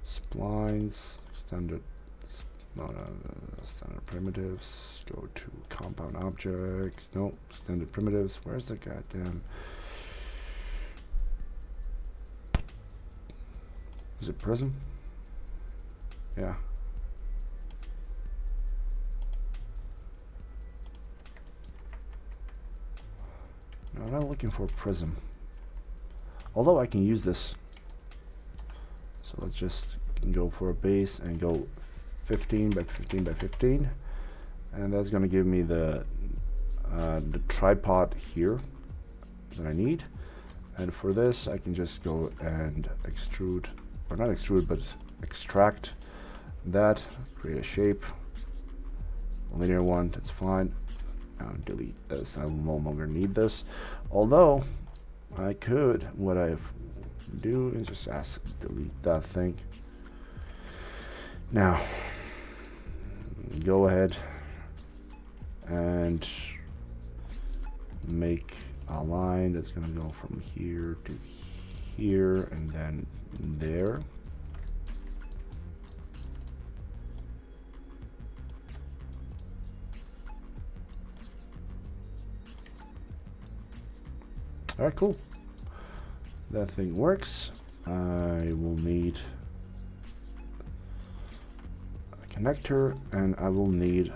Splines extended no, no, uh, standard primitives. Go to compound objects. Nope, standard primitives. Where's the goddamn? Is it prism? Yeah. No, I'm not looking for prism. Although I can use this. So let's just go for a base and go 15 by 15 by 15 and that's going to give me the uh, the tripod here that I need. And for this I can just go and extrude or not extrude but extract that create a shape. Linear one that's fine. Delete this. I no longer need this. Although I could what I do is just ask delete that thing now go ahead and make a line that's going to go from here to here and then there. All right, cool. That thing works. I will need connector and I will need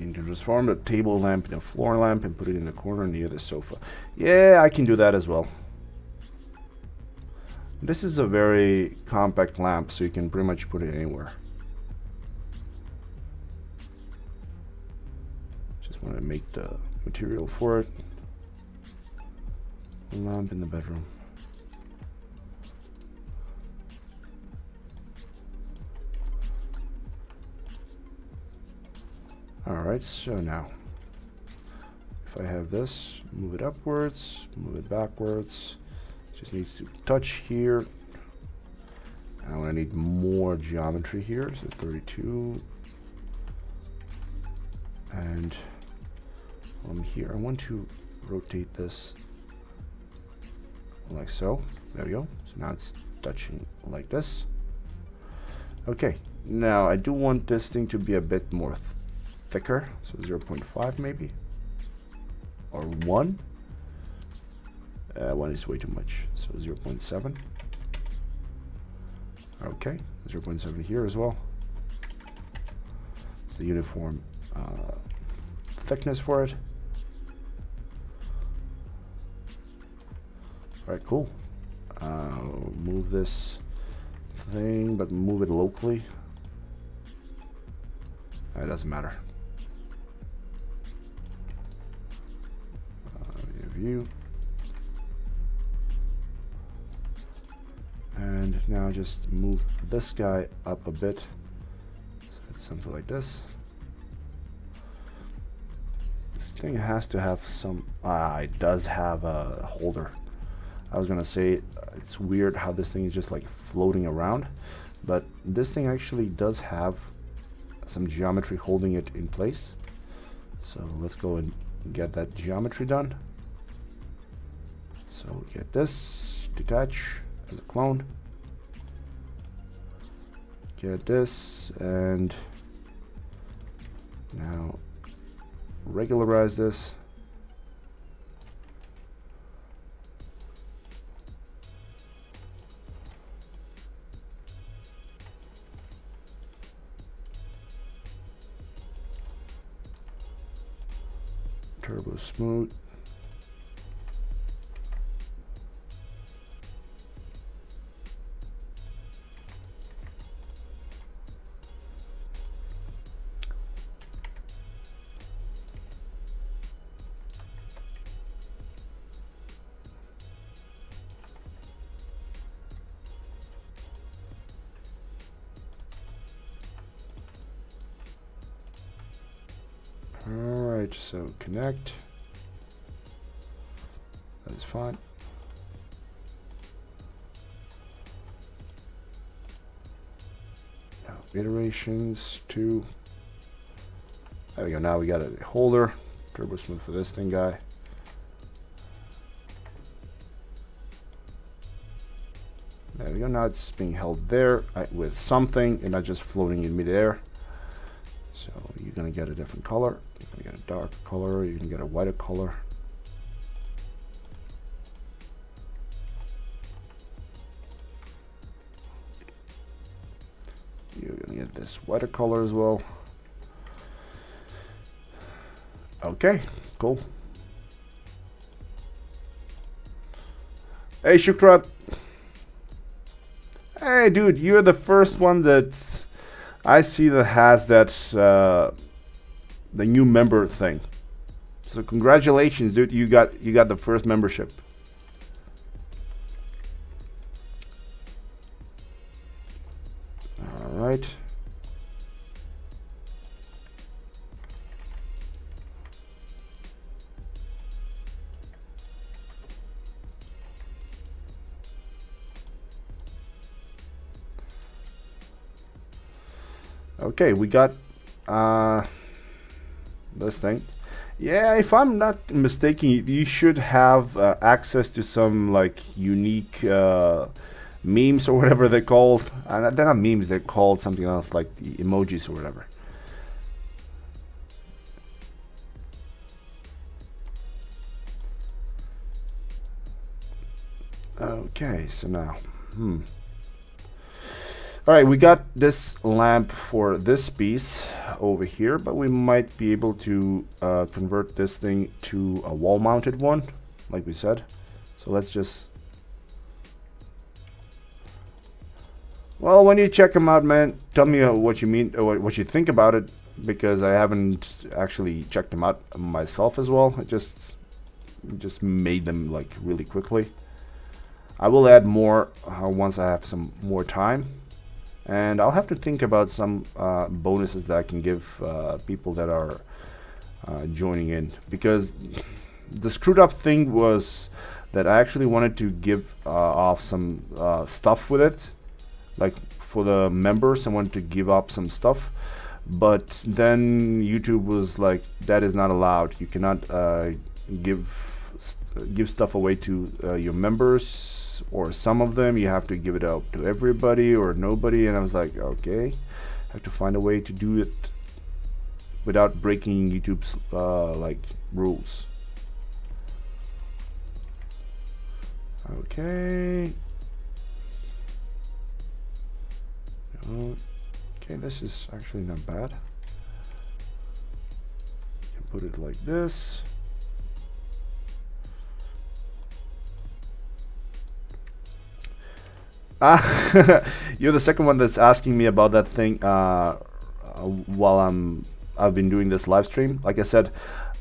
can transform the table lamp in a floor lamp and put it in the corner near the sofa. Yeah, I can do that as well. This is a very compact lamp, so you can pretty much put it anywhere. Just want to make the material for it. Lamp in the bedroom. Alright, so now, if I have this, move it upwards, move it backwards, just needs to touch here. Now I need more geometry here, so 32. And from here, I want to rotate this like so. There we go. So now it's touching like this. Okay, now I do want this thing to be a bit more th thicker, so 0.5 maybe, or 1. Uh, 1 is way too much, so 0.7. Okay, 0.7 here as well. It's the uniform uh, thickness for it. Alright, cool. Uh, move this thing, but move it locally. It doesn't matter. view. And now just move this guy up a bit. So it's something like this. This thing has to have some, ah, it does have a holder. I was gonna say, it's weird how this thing is just like floating around, but this thing actually does have some geometry holding it in place. So let's go and get that geometry done. So get this, detach as a clone. Get this, and now regularize this. Turbo smooth. Connect. That's fine. Now iterations two. There we go. Now we got a holder. Turbo smooth for this thing guy. There we go. Now it's being held there uh, with something and not just floating in midair. So you're going to get a different color. Dark color. You can get a whiter color. You're to get this whiter color as well. Okay, cool. Hey, Shukrat. Hey, dude, you're the first one that I see that has that uh, the new member thing. So congratulations, dude! You got you got the first membership. All right. Okay, we got uh, this thing. Yeah, if I'm not mistaken, you should have uh, access to some like unique uh, memes or whatever they're called. Uh, they're not memes, they're called something else like the emojis or whatever. Okay, so now, hmm. All right, we got this lamp for this piece over here, but we might be able to uh, convert this thing to a wall-mounted one, like we said. So let's just... Well, when you check them out, man, tell me uh, what you mean, uh, what you think about it, because I haven't actually checked them out myself as well. I just just made them like really quickly. I will add more uh, once I have some more time and I'll have to think about some uh, bonuses that I can give uh, people that are uh, joining in. Because the screwed up thing was that I actually wanted to give uh, off some uh, stuff with it. Like for the members I wanted to give up some stuff. But then YouTube was like that is not allowed. You cannot uh, give give stuff away to your members or some of them you have to give it out to everybody or nobody. And I was like okay I have to find a way to do it without breaking YouTube's uh, like rules. Okay. Okay this is actually not bad. You can put it like this Ah, you're the second one that's asking me about that thing uh, while I'm I've been doing this live stream. Like I said,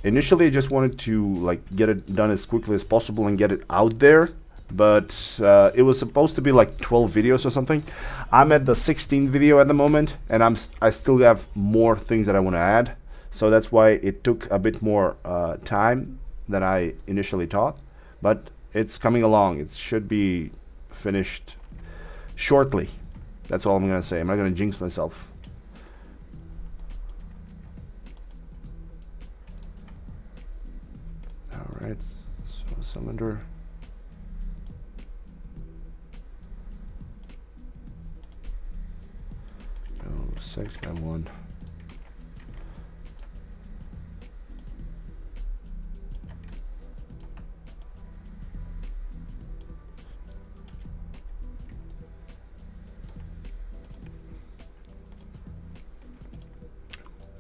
initially I just wanted to like get it done as quickly as possible and get it out there. But uh, it was supposed to be like 12 videos or something. I'm at the 16th video at the moment, and I'm I still have more things that I want to add. So that's why it took a bit more uh, time than I initially thought. But it's coming along. It should be finished shortly. That's all I'm going to say. I'm not going to jinx myself. Alright, so cylinder. Oh, six got one.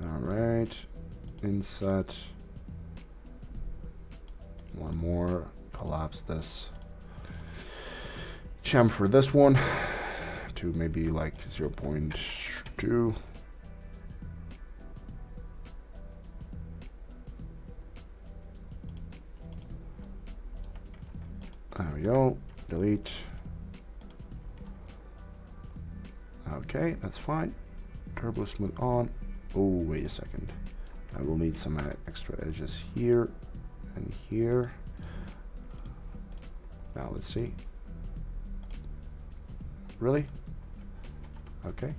Alright, insert one more, collapse this chamfer this one to maybe like 0 0.2. There we go, delete. Okay, that's fine. Turbo smooth on. Oh, wait a second. I will need some extra edges here and here. Now let's see. Really? Okay.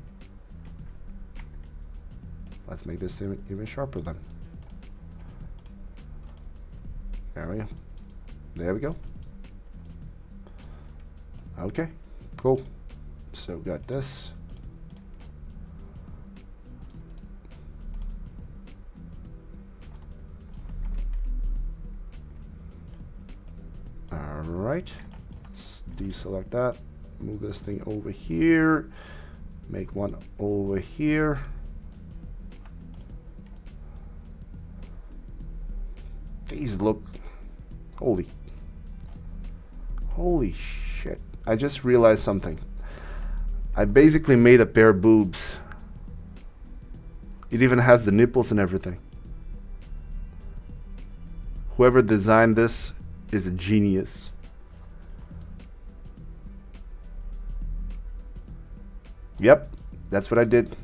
Let's make this even sharper then. There we go. There we go. Okay, cool. So got this. Right deselect that move this thing over here make one over here. These look holy holy shit I just realized something. I basically made a pair of boobs. It even has the nipples and everything. Whoever designed this is a genius Yep, that's what I did.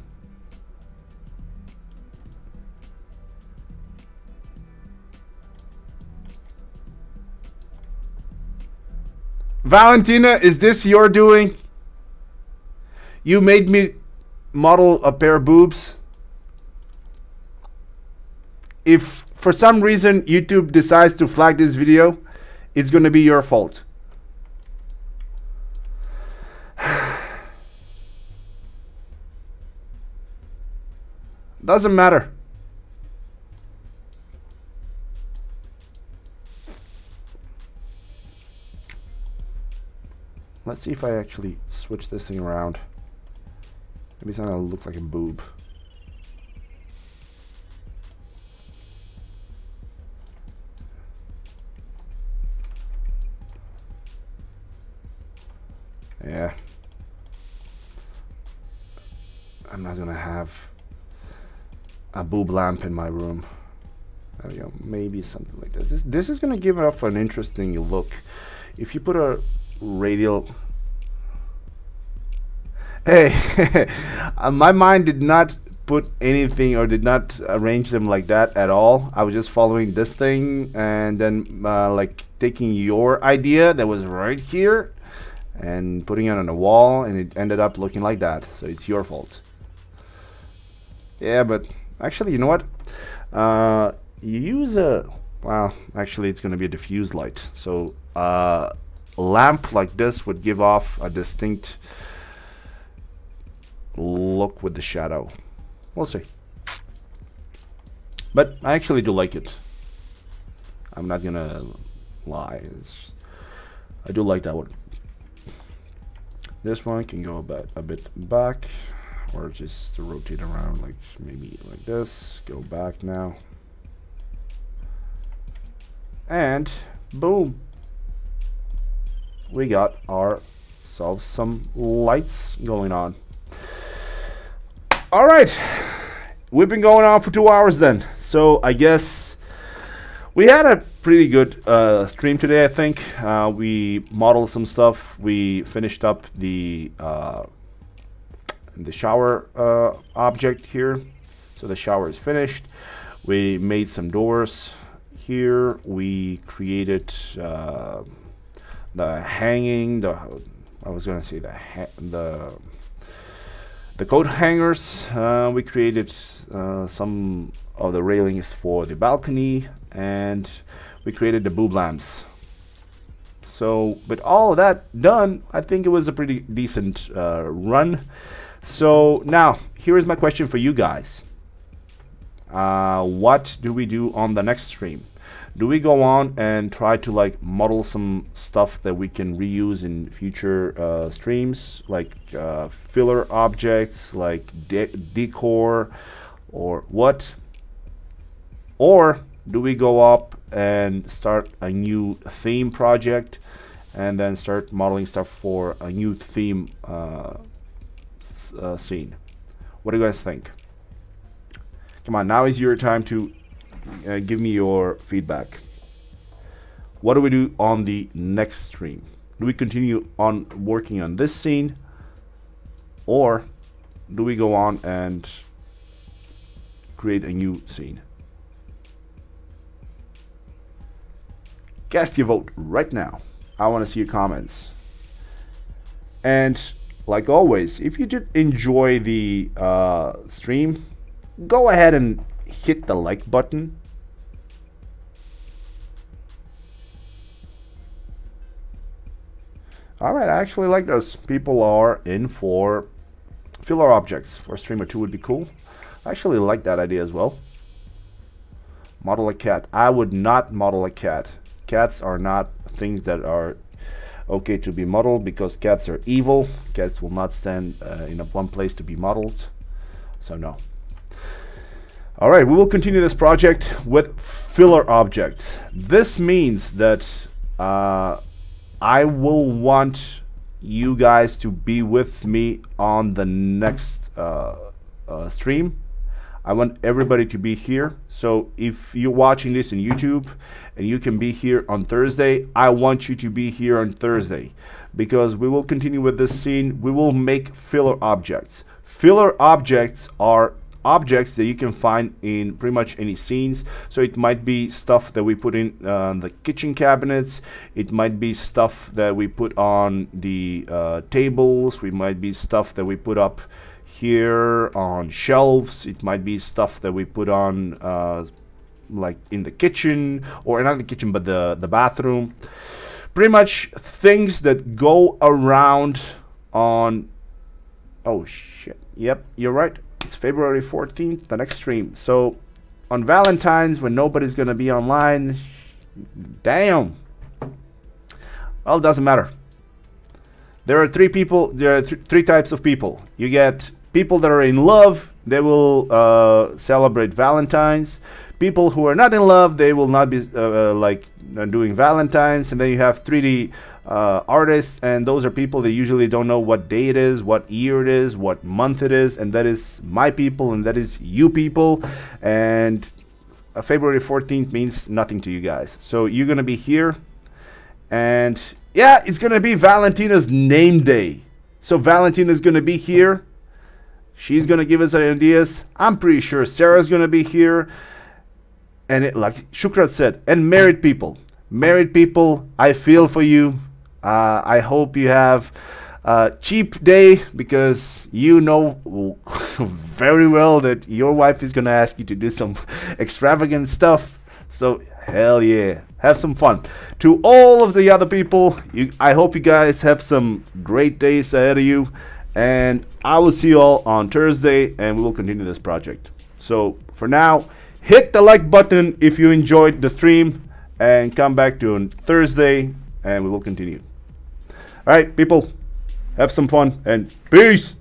Valentina, is this your doing? You made me model a pair of boobs? If for some reason YouTube decides to flag this video, it's going to be your fault. Doesn't matter. Let's see if I actually switch this thing around. Maybe it's not going to look like a boob. Yeah. I'm not gonna have a boob lamp in my room. Go. Maybe something like this. This, this is gonna give it off an interesting look. If you put a radial Hey, uh, my mind did not put anything or did not arrange them like that at all. I was just following this thing and then uh, like taking your idea that was right here and putting it on a wall and it ended up looking like that. So it's your fault. Yeah, but actually, you know what? Uh, you use a, well, actually it's going to be a diffuse light. So uh, a lamp like this would give off a distinct look with the shadow. We'll see. But I actually do like it. I'm not gonna lie. It's, I do like that one. This one can go a bit, a bit back or just rotate around like maybe like this. Go back now. And boom. We got ourselves some lights going on. All right. We've been going on for two hours then. So I guess we had a pretty good uh, stream today, I think. Uh, we modeled some stuff. We finished up the uh, the shower uh, object here. So the shower is finished. We made some doors here. We created uh, the hanging, the I was gonna say the the the coat hangers, uh, we created some of the railings for the balcony and we created the boob lamps. So with all of that done, I think it was a pretty decent uh, run. So now, here is my question for you guys. Uh, what do we do on the next stream? do we go on and try to like model some stuff that we can reuse in future uh, streams like uh, filler objects like de decor or what or do we go up and start a new theme project and then start modeling stuff for a new theme uh, uh scene what do you guys think come on now is your time to uh, give me your feedback. What do we do on the next stream? Do we continue on working on this scene? Or do we go on and create a new scene? Cast your vote right now. I want to see your comments. And like always, if you did enjoy the uh, stream, go ahead and hit the like button. Alright, I actually like those. People are in for filler objects for streamer 2 would be cool. I actually like that idea as well. Model a cat. I would not model a cat. Cats are not things that are okay to be modeled because cats are evil. Cats will not stand uh, in one place to be modeled. So no. All right, we will continue this project with filler objects. This means that uh, I will want you guys to be with me on the next uh, uh, stream. I want everybody to be here. So if you're watching this on YouTube and you can be here on Thursday, I want you to be here on Thursday because we will continue with this scene. We will make filler objects. Filler objects are objects that you can find in pretty much any scenes. So it might be stuff that we put in uh, the kitchen cabinets. It might be stuff that we put on the uh, tables. We might be stuff that we put up here on shelves. It might be stuff that we put on uh, like in the kitchen or not the kitchen but the, the bathroom. Pretty much things that go around on... Oh shit. Yep, you're right it's February 14th, the next stream. So on Valentine's, when nobody's going to be online, damn. Well, it doesn't matter. There are three people, there are th three types of people. You get people that are in love, they will uh, celebrate Valentine's. People who are not in love, they will not be uh, like doing Valentine's. And then you have 3D uh, artists, and those are people that usually don't know what day it is, what year it is, what month it is, and that is my people, and that is you people. And uh, February 14th means nothing to you guys. So you're gonna be here, and yeah, it's gonna be Valentina's name day. So Valentina's gonna be here. She's gonna give us ideas. I'm pretty sure Sarah's gonna be here. And it, like Shukrat said, and married people, married people, I feel for you. Uh, I hope you have a cheap day because you know very well that your wife is gonna ask you to do some extravagant stuff. So hell yeah, have some fun. To all of the other people, you, I hope you guys have some great days ahead of you. And I will see you all on Thursday and we will continue this project. So for now, hit the like button if you enjoyed the stream and come back to Thursday and we will continue. All right, people, have some fun and peace.